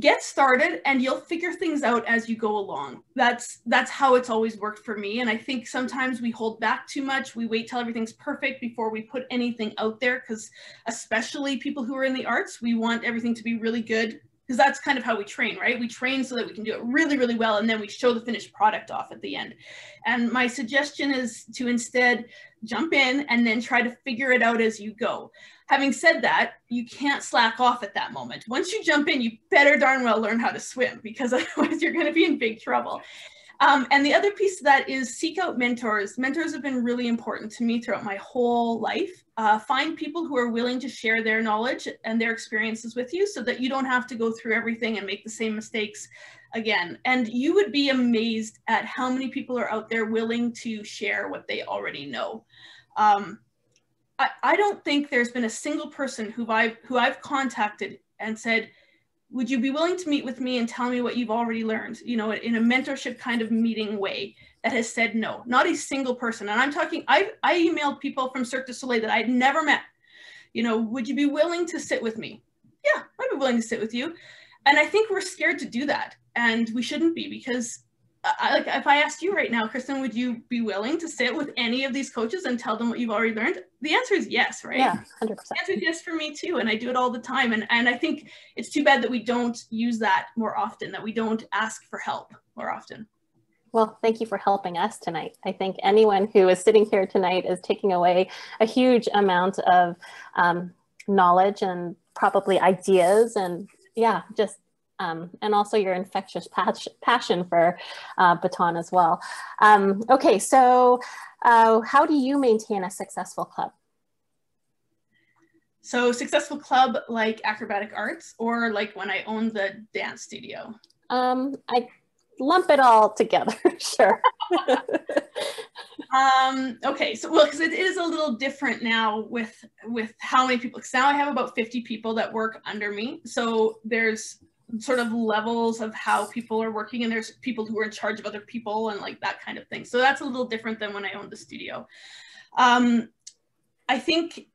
get started and you'll figure things out as you go along. That's that's how it's always worked for me. And i think sometimes we hold back too much. We wait till everything's perfect before we put anything out there because especially people who are in the arts we want everything to be really good because that's kind of how we train, right? We train so that we can do it really, really well, and then we show the finished product off at the end. And my suggestion is to instead jump in and then try to figure it out as you go. Having said that, you can't slack off at that moment. Once you jump in, you better darn well learn how to swim because (laughs) otherwise you're going to be in big trouble. Um, and the other piece of that is seek out mentors. Mentors have been really important to me throughout my whole life. Uh, find people who are willing to share their knowledge and their experiences with you so that you don't have to go through everything and make the same mistakes again. And you would be amazed at how many people are out there willing to share what they already know. Um, I, I don't think there's been a single person who I've, who I've contacted and said, would you be willing to meet with me and tell me what you've already learned you know in a mentorship kind of meeting way that has said no? Not a single person. And i'm talking i i emailed people from cirque du soleil that i'd never met. You know would you be willing to sit with me? Yeah i'd be willing to sit with you. And i think we're scared to do that. And we shouldn't be because I, like if I asked you right now, Kristen, would you be willing to sit with any of these coaches and tell them what you've already learned? The answer is yes, right? Yeah, hundred percent. The answer is yes for me too, and I do it all the time. And and I think it's too bad that we don't use that more often, that we don't ask for help more often. Well, thank you for helping us tonight. I think anyone who is sitting here tonight is taking away a huge amount of um, knowledge and probably ideas and yeah, just um, and also your infectious passion for uh, baton as well. Um, okay, so uh, how do you maintain a successful club? So successful club like acrobatic arts or like when I owned the dance studio? Um, I lump it all together, (laughs) sure. um, okay, so well, because it is a little different now with with how many people. Because now I have about fifty people that work under me. So there's sort of levels of how people are working and there's people who are in charge of other people and like that kind of thing. So that's a little different than when i owned the studio. Um, i think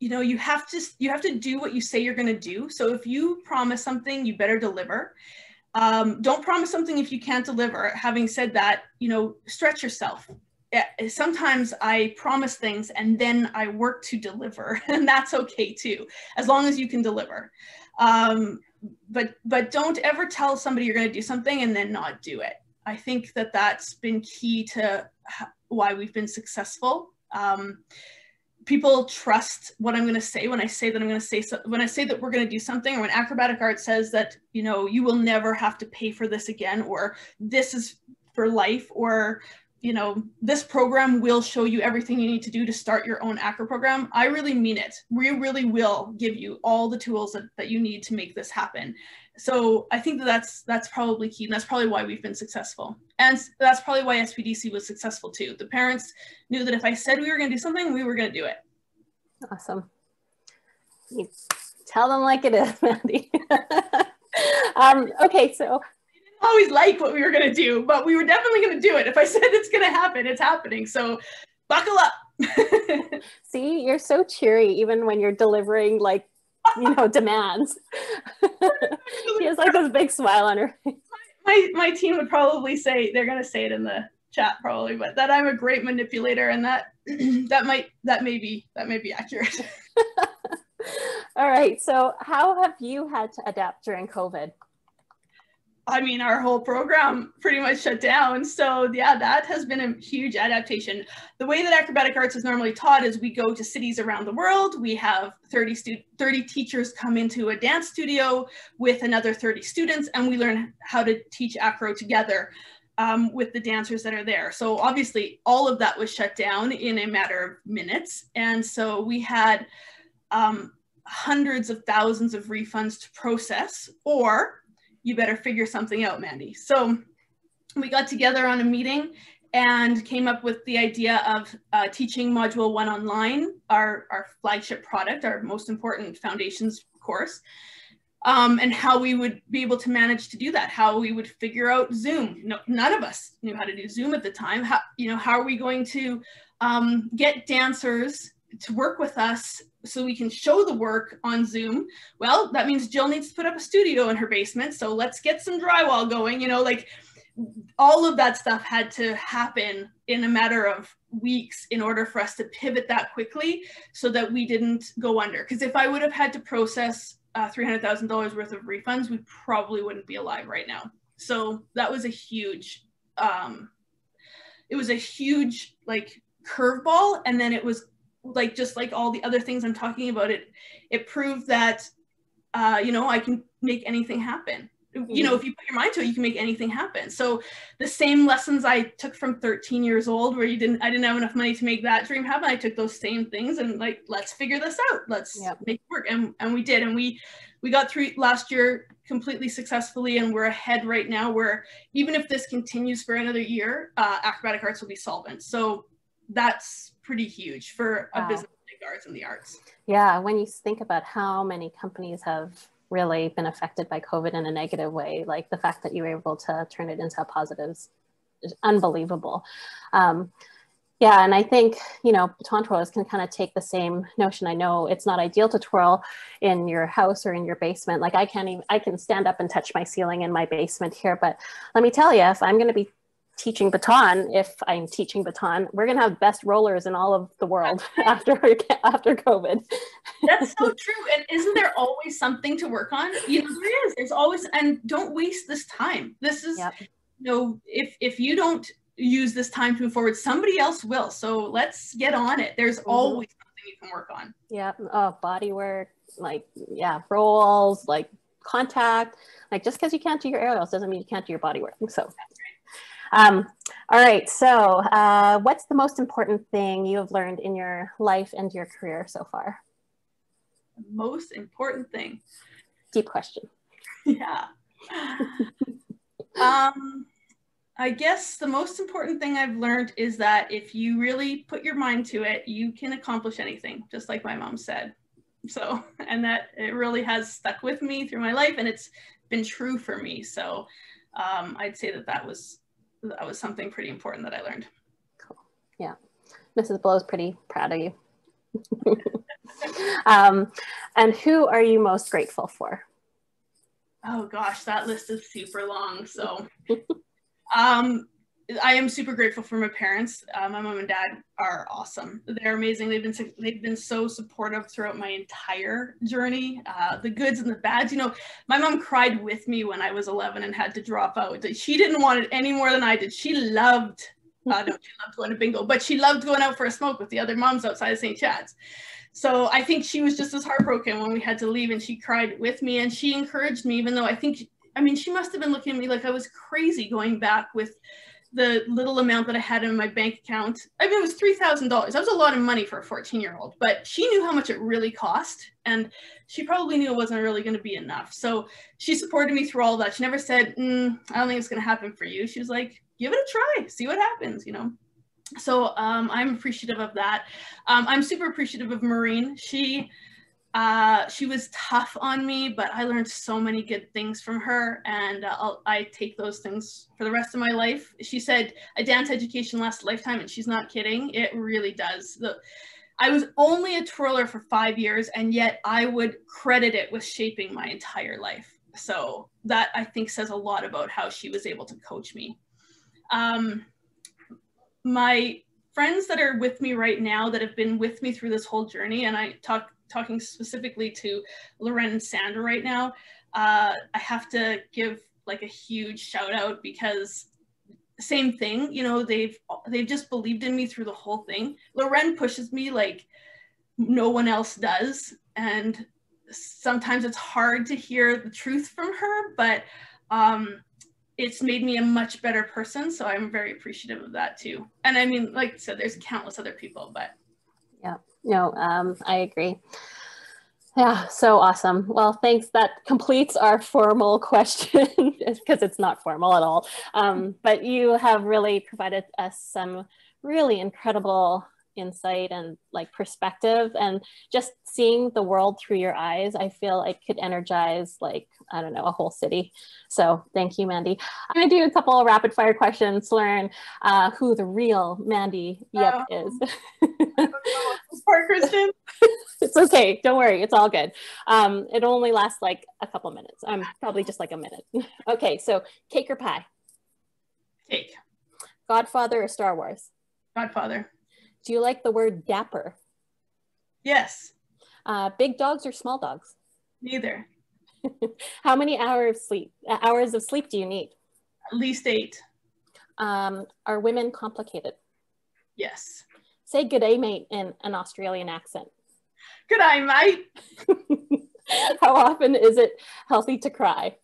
you know you have to you have to do what you say you're going to do. So if you promise something you better deliver. Um, don't promise something if you can't deliver. Having said that you know stretch yourself. Sometimes I promise things and then I work to deliver, (laughs) and that's okay too, as long as you can deliver. Um, but but don't ever tell somebody you're going to do something and then not do it. I think that that's been key to why we've been successful. Um, people trust what I'm going to say when I say that I'm going to say so, when I say that we're going to do something, or when acrobatic art says that you know you will never have to pay for this again, or this is for life, or you know, this program will show you everything you need to do to start your own acro program. I really mean it. We really will give you all the tools that, that you need to make this happen. So I think that that's, that's probably key. And that's probably why we've been successful. And that's probably why SPDC was successful too. The parents knew that if I said we were going to do something, we were going to do it. Awesome. Tell them like it is, (laughs) Mandy. (laughs) um, okay, so always like what we were going to do, but we were definitely going to do it. If I said it's going to happen, it's happening. So buckle up. (laughs) See, you're so cheery even when you're delivering like, you know, (laughs) demands. (laughs) she has like this big smile on her face. My, my team would probably say, they're going to say it in the chat probably, but that I'm a great manipulator and that (clears throat) that might, that may be, that may be accurate. All right. So how have you had to adapt during COVID? I mean, our whole program pretty much shut down. So yeah, that has been a huge adaptation. The way that acrobatic arts is normally taught is we go to cities around the world. We have 30, stu 30 teachers come into a dance studio with another 30 students, and we learn how to teach acro together um, with the dancers that are there. So obviously all of that was shut down in a matter of minutes. And so we had um, hundreds of thousands of refunds to process or you better figure something out, Mandy. So we got together on a meeting and came up with the idea of uh, teaching Module 1 online, our, our flagship product, our most important foundations course, um, and how we would be able to manage to do that, how we would figure out Zoom. No, none of us knew how to do Zoom at the time. How, you know, how are we going to um, get dancers to work with us so we can show the work on Zoom. Well, that means Jill needs to put up a studio in her basement. So let's get some drywall going. You know, like all of that stuff had to happen in a matter of weeks in order for us to pivot that quickly so that we didn't go under. Because if I would have had to process uh, $300,000 worth of refunds, we probably wouldn't be alive right now. So that was a huge, um, it was a huge like curveball. And then it was like just like all the other things I'm talking about, it it proved that uh, you know I can make anything happen. Mm-hmm. You know, if you put your mind to it, you can make anything happen. So the same lessons I took from 13 years old, where you didn't, I didn't have enough money to make that dream happen. I took those same things and like, let's figure this out. Let's yep. make it work, and and we did, and we we got through last year completely successfully, and we're ahead right now. Where even if this continues for another year, uh, acrobatic arts will be solvent. So that's pretty huge for a wow. business like ours in the arts. Yeah, when you think about how many companies have really been affected by COVID in a negative way, like the fact that you were able to turn it into positives is unbelievable. Um, yeah, and I think, you know, baton twirlers can kind of take the same notion. I know it's not ideal to twirl in your house or in your basement. Like I can't even, I can stand up and touch my ceiling in my basement here, but let me tell you, if I'm going to be teaching baton, if I'm teaching baton, we're gonna have best rollers in all of the world (laughs) after after COVID. That's so (laughs) true. And isn't there always something to work on? You know, there is. There's always, and don't waste this time. This is, yep. you know, if if you don't use this time to move forward, somebody else will. So let's get on it. There's mm-hmm. always something you can work on. Yeah. Oh, body work, like yeah, rolls, like contact. Like just because you can't do your aerials doesn't mean you can't do your body work. So um, all right, so uh, what's the most important thing you have learned in your life and your career so far? Most important thing. Deep question. Yeah. um, I guess the most important thing I've learned is that if you really put your mind to it, you can accomplish anything, just like my mom said. So, and that it really has stuck with me through my life and it's been true for me. So, um, I'd say that that was that was something pretty important that I learned. Cool. Yeah. Mrs. Blow is pretty proud of you. (laughs) um, and who are you most grateful for? Oh gosh, that list is super long. So (laughs) um, I am super grateful for my parents. Uh, my mom and dad are awesome. They're amazing. They've been they've been so supportive throughout my entire journey, uh, the goods and the bads. You know, my mom cried with me when I was 11 and had to drop out. She didn't want it any more than I did. She loved, uh, no, she loved going to bingo, but she loved going out for a smoke with the other moms outside of St. Chad's. So I think she was just as heartbroken when we had to leave, and she cried with me, and she encouraged me, even though I think, I mean, she must have been looking at me like I was crazy going back with the little amount that I had in my bank account. I mean, it was $3,000. That was a lot of money for a 14 year old, but she knew how much it really cost. And she probably knew it wasn't really going to be enough. So she supported me through all that. She never said, mm, I don't think it's going to happen for you. She was like, give it a try, see what happens, you know? So um, I'm appreciative of that. Um, I'm super appreciative of Maureen. She, uh, she was tough on me, but I learned so many good things from her, and uh, i take those things for the rest of my life. She said, "A dance education lasts a lifetime," and she's not kidding. It really does. The, I was only a twirler for five years, and yet I would credit it with shaping my entire life. So that I think says a lot about how she was able to coach me. Um, my friends that are with me right now that have been with me through this whole journey, and I talk talking specifically to Loren and Sandra right now, uh, I have to give like a huge shout out because same thing, you know, they've they've just believed in me through the whole thing. Loren pushes me like no one else does, and sometimes it's hard to hear the truth from her, but um, it's made me a much better person. So I'm very appreciative of that too. And I mean, like I said, there's countless other people, but yeah, no, um, I agree. Yeah, so awesome. Well, thanks. That completes our formal (laughs) question because it's not formal at all. Um, but you have really provided us some really incredible insight and like perspective and just seeing the world through your eyes i feel like could energize like i don't know a whole city. So thank you mandy. I'm going to do a couple of rapid fire questions to learn uh, who the real mandy Yip um, is. (laughs) Poor Kristen. it's okay don't worry it's all good. Um, it only lasts like a couple minutes. I'm um, probably just like a minute. (laughs) Okay so cake or pie? Cake. Godfather or star wars? Godfather. Do you like the word dapper? Yes. Uh, big dogs or small dogs? Neither. (laughs) How many hours of sleep? Hours of sleep do you need? At least eight. Um, are women complicated? Yes. Say good day, mate, in an Australian accent. Good day, mate. (laughs) How often is it healthy to cry?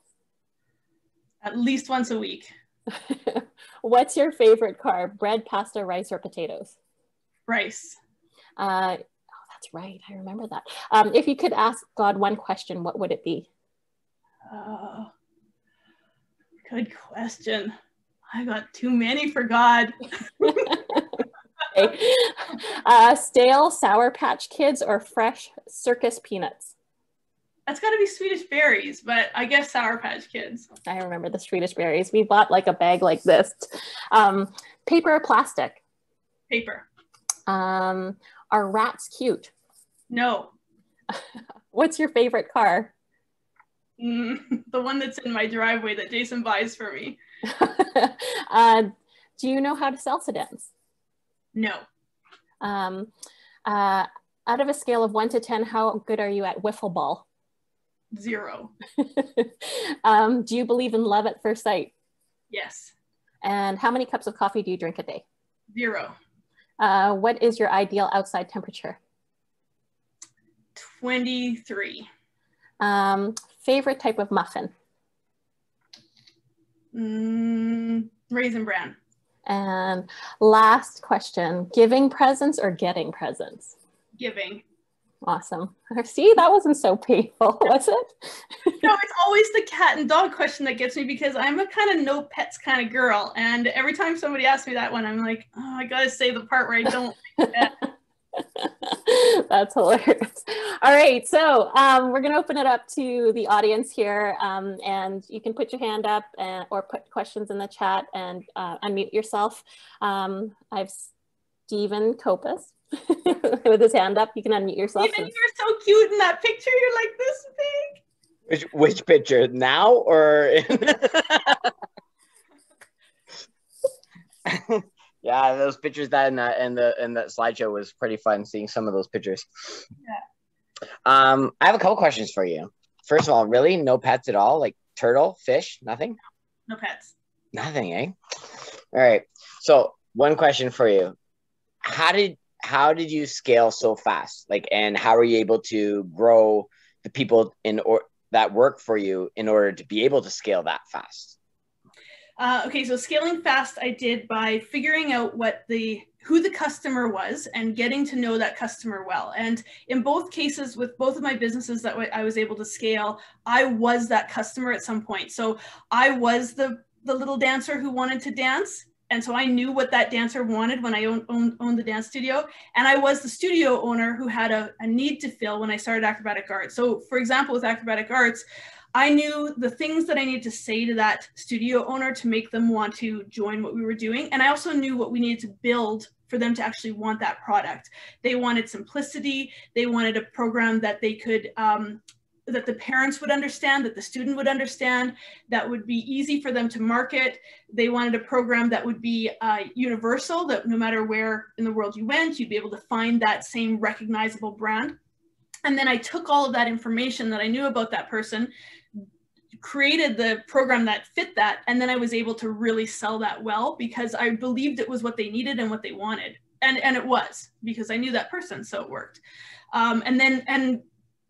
At least once a week. (laughs) What's your favorite carb? Bread, pasta, rice, or potatoes? Rice. Uh, oh, that's right. I remember that. Um, if you could ask God one question, what would it be? Uh, good question. I got too many for God. (laughs) okay. uh, stale Sour Patch Kids or fresh circus peanuts? That's got to be Swedish berries, but I guess Sour Patch Kids. I remember the Swedish berries. We bought like a bag like this. Um, paper or plastic? Paper. Um, are rats cute? No. (laughs) What's your favorite car? Mm, (laughs) the one that's in my driveway that Jason buys for me. (laughs) uh, do you know how to salsa dance? No. Um, uh, out of a scale of one to 10, how good are you at wiffle ball? Zero. um, do you believe in love at first sight? Yes. And how many cups of coffee do you drink a day? Zero. Uh, what is your ideal outside temperature? 23. Um, favorite type of muffin? Mm, raisin bran. And last question, giving presents or getting presents? Giving. Awesome. (laughs) See, that wasn't so painful, (laughs) was it? no, (laughs) it's always the cat and dog question that gets me because I'm a kind of no pets kind of girl. And every time somebody asks me that one, I'm like, oh, I got to say the part where I don't That's hilarious. All right, so um, we're going to open it up to the audience here, um, and you can put your hand up and, or put questions in the chat and uh, unmute yourself. Um, I have Stephen Copus. (laughs) with his hand up. You can unmute yourself. Even you're so cute in that picture. You're like this big. Which which picture now or? (laughs) yeah, those pictures that in that in the in that slideshow was pretty fun. Seeing some of those pictures. Yeah. Um, I have a couple questions for you. First of all, really, no pets at all? Like turtle, fish, nothing? No pets. Nothing, eh? All right. So one question for you: How did how did you scale so fast? Like, and how are you able to grow the people in or that work for you in order to be able to scale that fast? Uh, okay, so scaling fast, I did by figuring out what the who the customer was and getting to know that customer well. And in both cases, with both of my businesses that I was able to scale, I was that customer at some point. So I was the the little dancer who wanted to dance and so I knew what that dancer wanted when I owned, owned, owned, the dance studio. And I was the studio owner who had a, a need to fill when I started acrobatic arts. So for example, with acrobatic arts, I knew the things that I needed to say to that studio owner to make them want to join what we were doing. And I also knew what we needed to build for them to actually want that product. They wanted simplicity. They wanted a program that they could um, that the parents would understand, that the student would understand, that would be easy for them to market. They wanted a program that would be uh, universal, that no matter where in the world you went, you'd be able to find that same recognizable brand. And then I took all of that information that I knew about that person, created the program that fit that, and then I was able to really sell that well because I believed it was what they needed and what they wanted. And, and it was because I knew that person, so it worked. Um, and then, and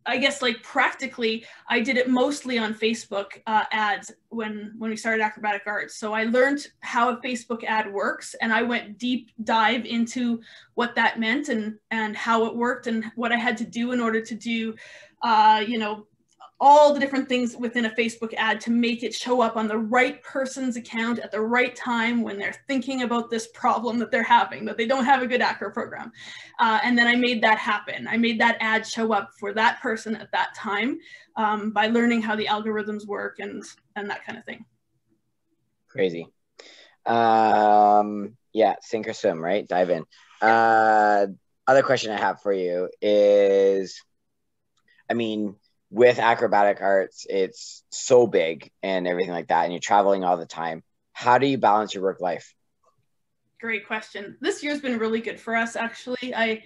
I guess like practically, I did it mostly on Facebook uh, ads when when we started acrobatic arts. So I learned how a Facebook ad works, and I went deep dive into what that meant and and how it worked and what I had to do in order to do, uh, you know, all the different things within a Facebook ad to make it show up on the right person's account at the right time when they're thinking about this problem that they're having, that they don't have a good acro program. Uh, and then I made that happen. I made that ad show up for that person at that time um, by learning how the algorithms work and, and that kind of thing. Crazy. Um, yeah, sink or swim, right? Dive in. Uh, other question I have for you is, I mean, with acrobatic arts, it's so big and everything like that, and you're traveling all the time. How do you balance your work life? Great question. This year's been really good for us, actually. I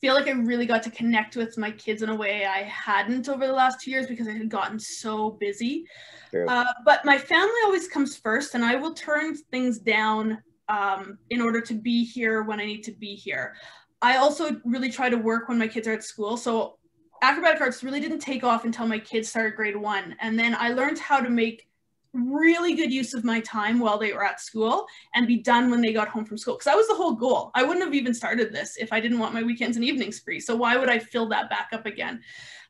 feel like I really got to connect with my kids in a way I hadn't over the last two years because I had gotten so busy. Uh, but my family always comes first, and I will turn things down um, in order to be here when I need to be here. I also really try to work when my kids are at school. So acrobatic arts really didn't take off until my kids started grade one. And then I learned how to make really good use of my time while they were at school and be done when they got home from school. Because that was the whole goal. I wouldn't have even started this if I didn't want my weekends and evenings free. So why would I fill that back up again?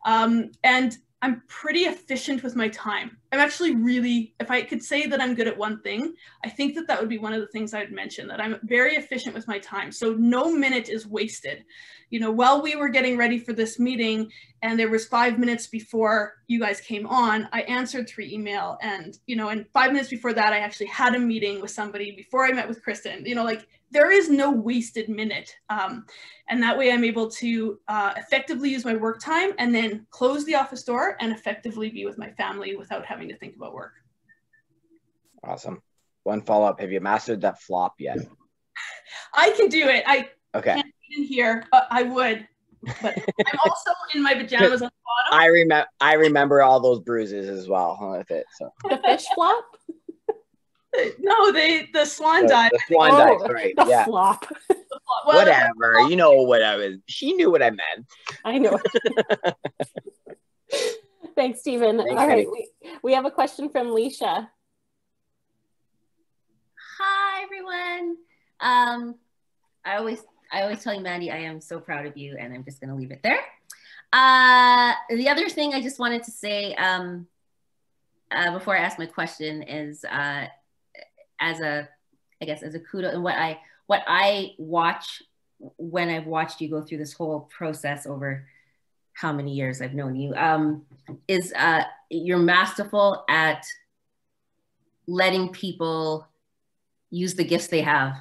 Um, and I'm pretty efficient with my time. I'm actually really, if I could say that I'm good at one thing, I think that that would be one of the things I'd mention that I'm very efficient with my time. So no minute is wasted. You know, while we were getting ready for this meeting and there was five minutes before you guys came on, I answered three email and, you know, and five minutes before that, I actually had a meeting with somebody before I met with Kristen, you know, like there is no wasted minute. Um, and that way I'm able to uh, effectively use my work time and then close the office door and effectively be with my family without having to think about work. Awesome. One follow up. Have you mastered that flop yet? I can do it. I okay. can't in here. Uh, I would, but I'm (laughs) also in my pajamas on the bottom. I remember. I remember all those bruises as well with it. So the fish flop. No, they the swan dive. The, swan oh, dive, right? The yeah. flop. (laughs) Well, Whatever. You know what I was. She knew what I meant. I know. (laughs) Thanks, Stephen. Thanks, All right, we, we have a question from Leisha. Hi, everyone. Um, I always I always tell you, Mandy, I am so proud of you, and I'm just going to leave it there. Uh, the other thing I just wanted to say um, uh, before I ask my question is, uh, as a, I guess, as a kudo, and what I what I watch when I've watched you go through this whole process over how many years I've known you, um, is uh, you're masterful at letting people use the gifts they have.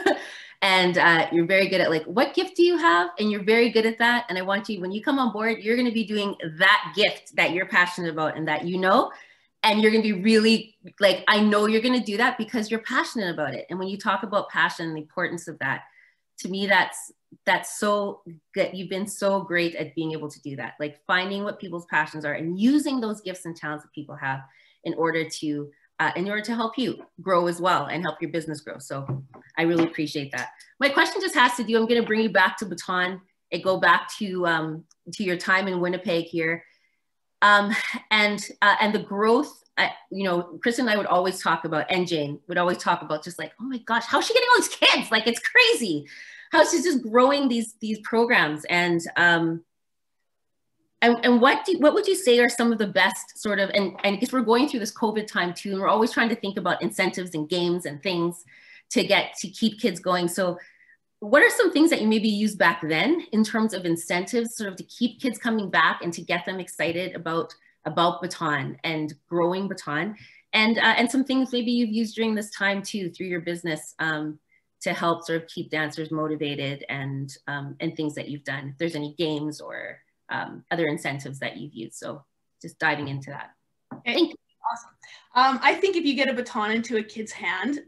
(laughs) and uh, you're very good at like what gift do you have and you're very good at that and i want you when you come on board you're going to be doing that gift that you're passionate about and that you know and you're going to be really like i know you're going to do that because you're passionate about it and when you talk about passion the importance of that to me that's that's so good you've been so great at being able to do that like finding what people's passions are and using those gifts and talents that people have in order to uh, in order to help you grow as well and help your business grow. So I really appreciate that. My question just has to do, I'm going to bring you back to Baton and go back to, um, to your time in Winnipeg here. Um, (laughs) and, uh, and the growth, I, you know, Chris and I would always talk about, and Jane would always talk about just like, oh my gosh, how's she getting all these kids? Like, it's crazy. How she's just growing these, these programs. And, um, and, and what do, what would you say are some of the best sort of and and because we're going through this COVID time too, and we're always trying to think about incentives and games and things to get to keep kids going. So what are some things that you maybe used back then in terms of incentives sort of to keep kids coming back and to get them excited about about baton and growing baton and uh, and some things maybe you've used during this time too through your business um, to help sort of keep dancers motivated and um, and things that you've done if there's any games or um, other incentives that you've used. So just diving into that. Thank you. Awesome. Um, I think if you get a baton into a kid's hand,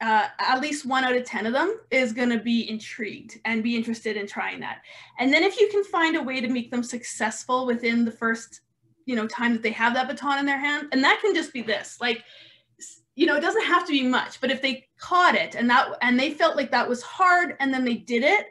uh, at least one out of 10 of them is going to be intrigued and be interested in trying that. And then if you can find a way to make them successful within the first, you know, time that they have that baton in their hand, and that can just be this, like, you know, it doesn't have to be much, but if they caught it and that, and they felt like that was hard and then they did it,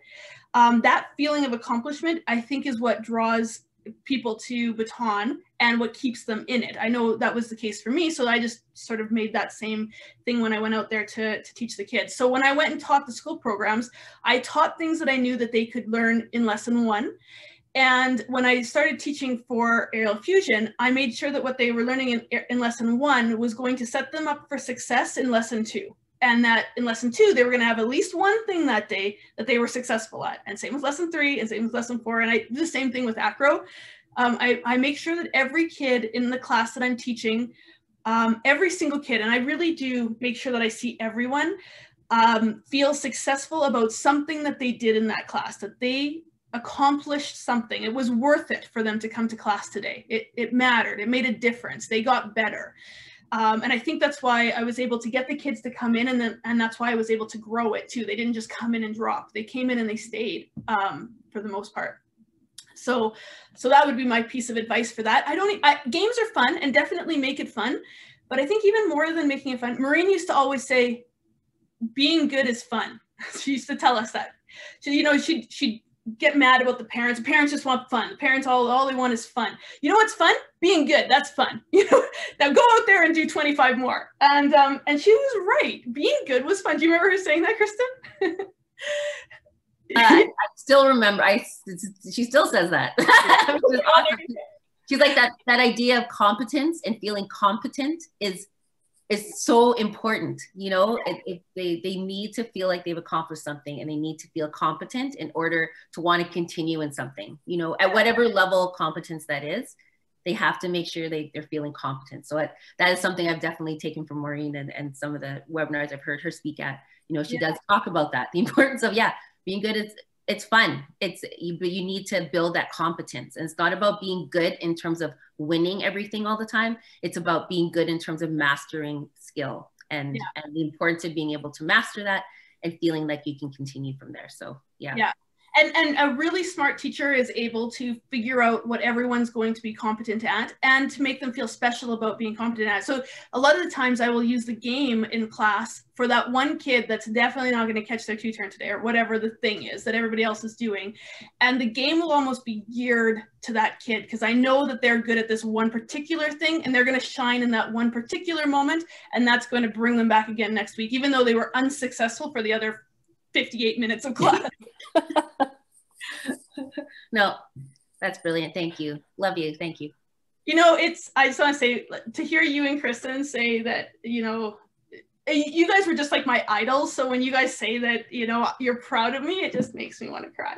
um, that feeling of accomplishment, I think, is what draws people to baton and what keeps them in it. I know that was the case for me, so I just sort of made that same thing when I went out there to, to teach the kids. So when I went and taught the school programs, I taught things that I knew that they could learn in lesson one. And when I started teaching for aerial fusion, I made sure that what they were learning in, in lesson one was going to set them up for success in lesson two. And that in lesson two, they were going to have at least one thing that day that they were successful at. And same with lesson three, and same with lesson four. And I do the same thing with acro. Um, I, I make sure that every kid in the class that I'm teaching, um, every single kid, and I really do make sure that I see everyone um, feel successful about something that they did in that class, that they accomplished something. It was worth it for them to come to class today. It, it mattered. It made a difference. They got better. Um, and I think that's why I was able to get the kids to come in and then, and that's why I was able to grow it too. They didn't just come in and drop. They came in and they stayed um, for the most part. So, so that would be my piece of advice for that. I don't, I, games are fun and definitely make it fun. But I think even more than making it fun, Maureen used to always say, being good is fun. (laughs) she used to tell us that. So, you know, she, she get mad about the parents. The parents just want fun. The parents all all they want is fun. You know what's fun? Being good. That's fun. (laughs) You know, now go out there and do 25 more. And um and she was right. Being good was fun. Do you remember her saying that, Kristen? uh, (laughs) I, I, still remember. I she still says that. (laughs) awesome. She's like that that idea of competence and feeling competent is is so important you know if, if they they need to feel like they've accomplished something and they need to feel competent in order to want to continue in something. You know at whatever level of competence that is they have to make sure they, they're feeling competent. So it, that is something i've definitely taken from maureen and, and some of the webinars i've heard her speak at. You know she yeah. does talk about that (laughs) the importance of yeah being good is it's fun. It's you, but you need to build that competence. And it's not about being good in terms of winning everything all the time. It's about being good in terms of mastering skill and yeah. and the importance of being able to master that and feeling like you can continue from there. So yeah. Yeah and and a really smart teacher is able to figure out what everyone's going to be competent at and to make them feel special about being competent at. So a lot of the times i will use the game in class for that one kid that's definitely not going to catch their two-turn today or whatever the thing is that everybody else is doing. And the game will almost be geared to that kid because i know that they're good at this one particular thing and they're going to shine in that one particular moment and that's going to bring them back again next week even though they were unsuccessful for the other 58 minutes of class. (laughs) no, that's brilliant. Thank you. Love you. Thank you. You know, it's, I just want to say, to hear you and Kristen say that, you know, you guys were just like my idols. So when you guys say that, you know, you're proud of me, it just makes me want to cry.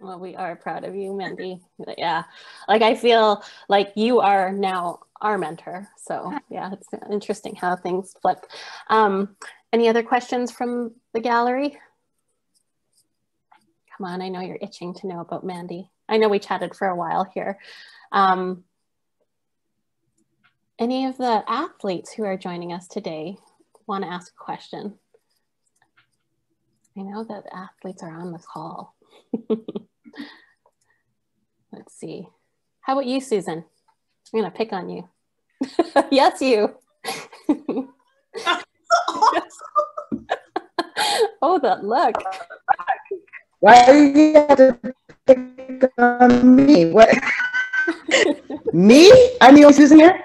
Well, we are proud of you, Mandy. Yeah. Like I feel like you are now our mentor. So yeah, it's interesting how things flip. Um, any other questions from the gallery? Come on, I know you're itching to know about Mandy. I know we chatted for a while here. Um, any of the athletes who are joining us today want to ask a question? I know that athletes are on the call. (laughs) Let's see. How about you, Susan? I'm going to pick on you. (laughs) yes, you. (laughs) oh, that look. Why do you have to pick on me? What? (laughs) me? I'm the only Susan here?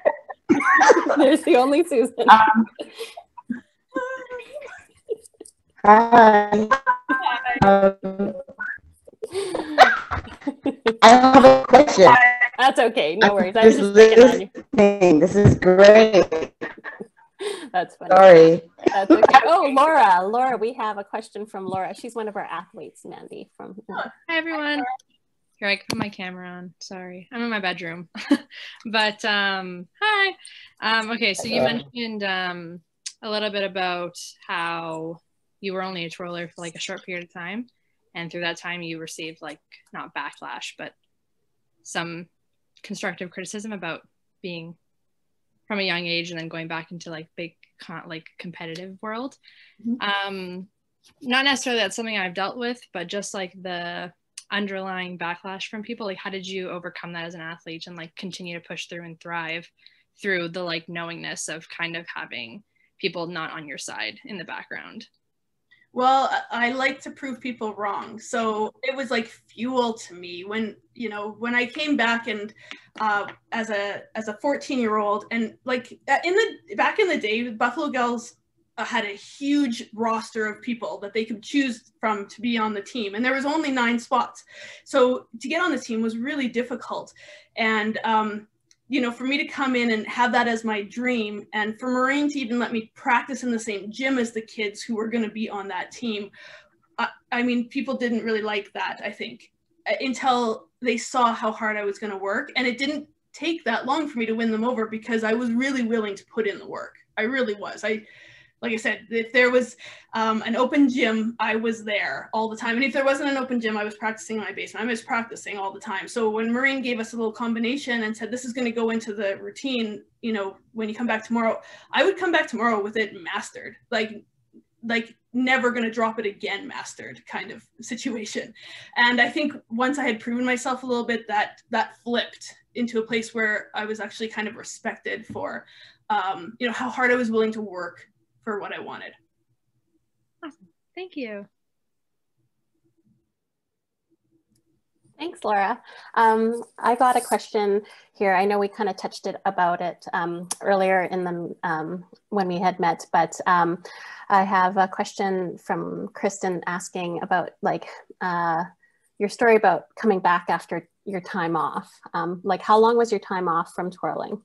There's the only Susan. Um, hi. Um, I have a question. That's okay. No worries. I was just listening. This is great. (laughs) That's funny. Sorry. That's okay. Oh, Laura. Laura, we have a question from Laura. She's one of our athletes, Mandy. From Hi everyone. Here I put my camera on. Sorry, I'm in my bedroom. (laughs) but um, hi. Um, okay, so you mentioned um, a little bit about how you were only a twirler for like a short period of time, and through that time you received like not backlash, but some constructive criticism about being from a young age and then going back into like big con- like competitive world mm-hmm. um not necessarily that's something i've dealt with but just like the underlying backlash from people like how did you overcome that as an athlete and like continue to push through and thrive through the like knowingness of kind of having people not on your side in the background well, I like to prove people wrong. So it was like fuel to me when, you know, when I came back and uh, as a as a 14 year old and like in the back in the day, Buffalo girls uh, had a huge roster of people that they could choose from to be on the team and there was only nine spots so to get on the team was really difficult and um, you know for me to come in and have that as my dream and for Maureen to even let me practice in the same gym as the kids who were going to be on that team I, I mean people didn't really like that i think uh, until they saw how hard i was going to work. And it didn't take that long for me to win them over because i was really willing to put in the work. I really was. I like I said, if there was um, an open gym, I was there all the time. And if there wasn't an open gym, I was practicing in my basement. I was practicing all the time. So when Maureen gave us a little combination and said, this is going to go into the routine, you know, when you come back tomorrow, I would come back tomorrow with it mastered. Like, like never going to drop it again mastered kind of situation and i think once i had proven myself a little bit that that flipped into a place where i was actually kind of respected for um, you know how hard i was willing to work for what I wanted. Awesome. Thank you. Thanks, Laura. Um, I got a question here. I know we kind of touched it about it um, earlier in the um, when we had met, but um, I have a question from Kristen asking about like uh, your story about coming back after your time off. Um, like, how long was your time off from twirling?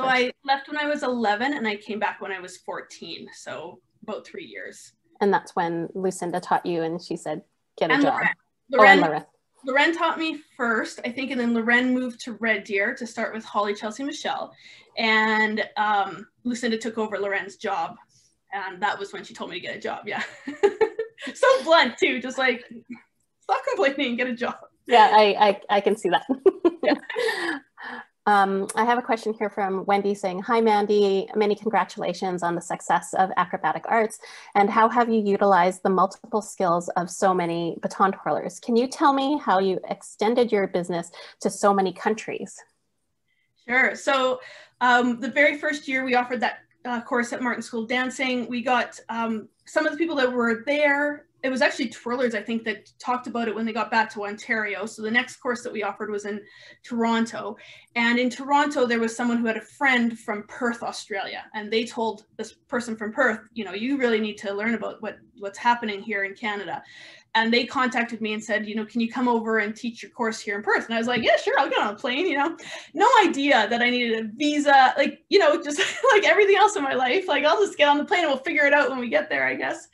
So I left when I was 11 and I came back when I was 14. So about three years. And that's when Lucinda taught you and she said, get a and job. Loren. oh, Loren, and Loren. Taught me first, I think, and then Loren moved to Red Deer to start with Holly, Chelsea, Michelle. And um, Lucinda took over Loren's job. And that was when she told me to get a job. Yeah. (laughs) so blunt too, just like (laughs) stop complaining, get a job. Yeah, I, I, I can see that. (laughs) Um, I have a question here from Wendy saying, Hi, Mandy. Many congratulations on the success of acrobatic arts. And how have you utilized the multiple skills of so many baton twirlers? Can you tell me how you extended your business to so many countries? Sure. So, um, the very first year we offered that uh, course at Martin School Dancing, we got um, some of the people that were there it was actually twirlers i think that talked about it when they got back to ontario. So the next course that we offered was in toronto. And in toronto there was someone who had a friend from perth australia. And they told this person from perth you know you really need to learn about what what's happening here in canada. And they contacted me and said you know can you come over and teach your course here in perth? And i was like yeah sure i'll get on a plane you know. No idea that i needed a visa like you know just (laughs) like everything else in my life. Like i'll just get on the plane and we'll figure it out when we get there i guess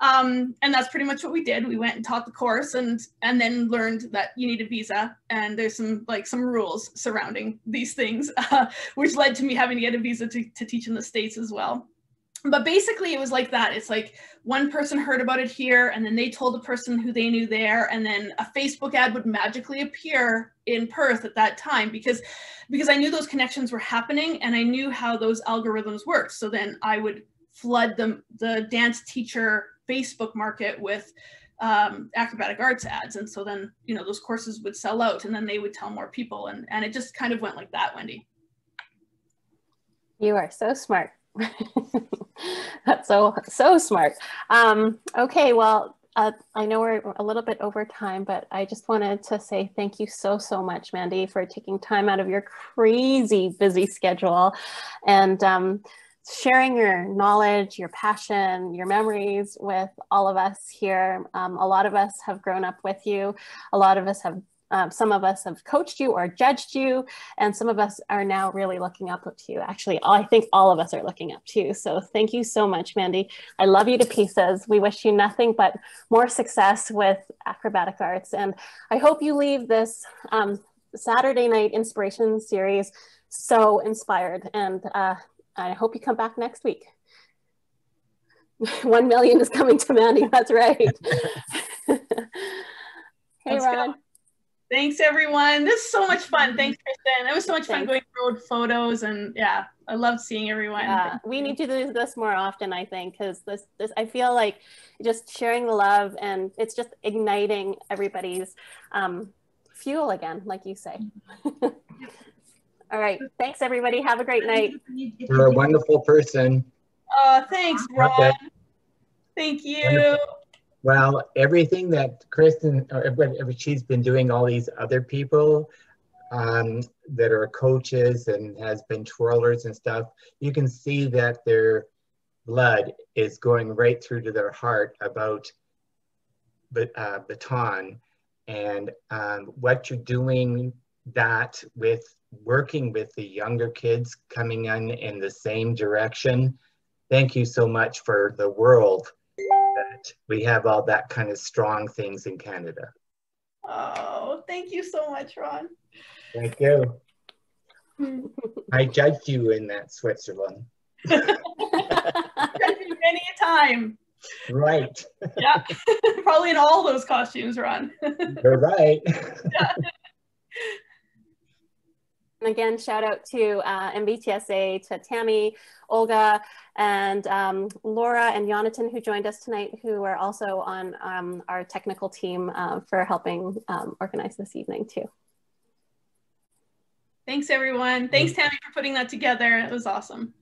um, and that's pretty much what we did. We went and taught the course and and then learned that you need a visa and there's some like some rules surrounding these things, (laughs) uh, which led to me having to get a visa to, to teach in the States as well. But basically it was like that. It's like one person heard about it here and then they told a person who they knew there and then a Facebook ad would magically appear in Perth at that time because because I knew those connections were happening and I knew how those algorithms worked. So then I would flood the, the dance teacher Facebook market with um, acrobatic arts ads. And so then, you know, those courses would sell out and then they would tell more people. And, and it just kind of went like that, Wendy. You are so smart. (laughs) That's so, so smart. Um, okay, well, uh, I know we're a little bit over time, but I just wanted to say thank you so, so much, Mandy, for taking time out of your crazy busy schedule. And um, sharing your knowledge, your passion, your memories with all of us here. Um, a lot of us have grown up with you. A lot of us have, um, some of us have coached you or judged you, and some of us are now really looking up to you. Actually, I think all of us are looking up to you. So thank you so much, Mandy. I love you to pieces. We wish you nothing but more success with acrobatic arts. And I hope you leave this um, Saturday night inspiration series so inspired and uh, I hope you come back next week. (laughs) One million is coming to Mandy. That's right. (laughs) (laughs) hey, Let's Ron. Go. Thanks, everyone. This is so much fun. Thanks, Kristen. It was so much fun going road photos, and yeah, I love seeing everyone. Yeah, we need to do this more often, I think, because this, this, I feel like just sharing the love and it's just igniting everybody's um, fuel again, like you say. All right. Thanks, everybody. Have a great night. You're a (laughs) wonderful person. Oh, thanks, Ron. Okay. Thank you. Wonderful. Well, everything that Kristen, or what she's been doing, all these other people um, that are coaches and has been twirlers and stuff, you can see that they're blood is going right through to their heart about but, uh, baton and um, what you're doing that with working with the younger kids coming in in the same direction. Thank you so much for the world that we have all that kind of strong things in Canada. Oh, thank you so much, Ron. Thank you. (laughs) I judged you in that Switzerland. many a time. Right. yeah, (laughs) probably in all those costumes, Ron. You're right. yeah. (laughs) And again, shout out to uh, MBTSA, to Tammy, Olga, and um, Laura and Jonathan who joined us tonight, who are also on um, our technical team uh, for helping um, organize this evening too. Thanks everyone. Thanks Tammy for putting that together. It was awesome.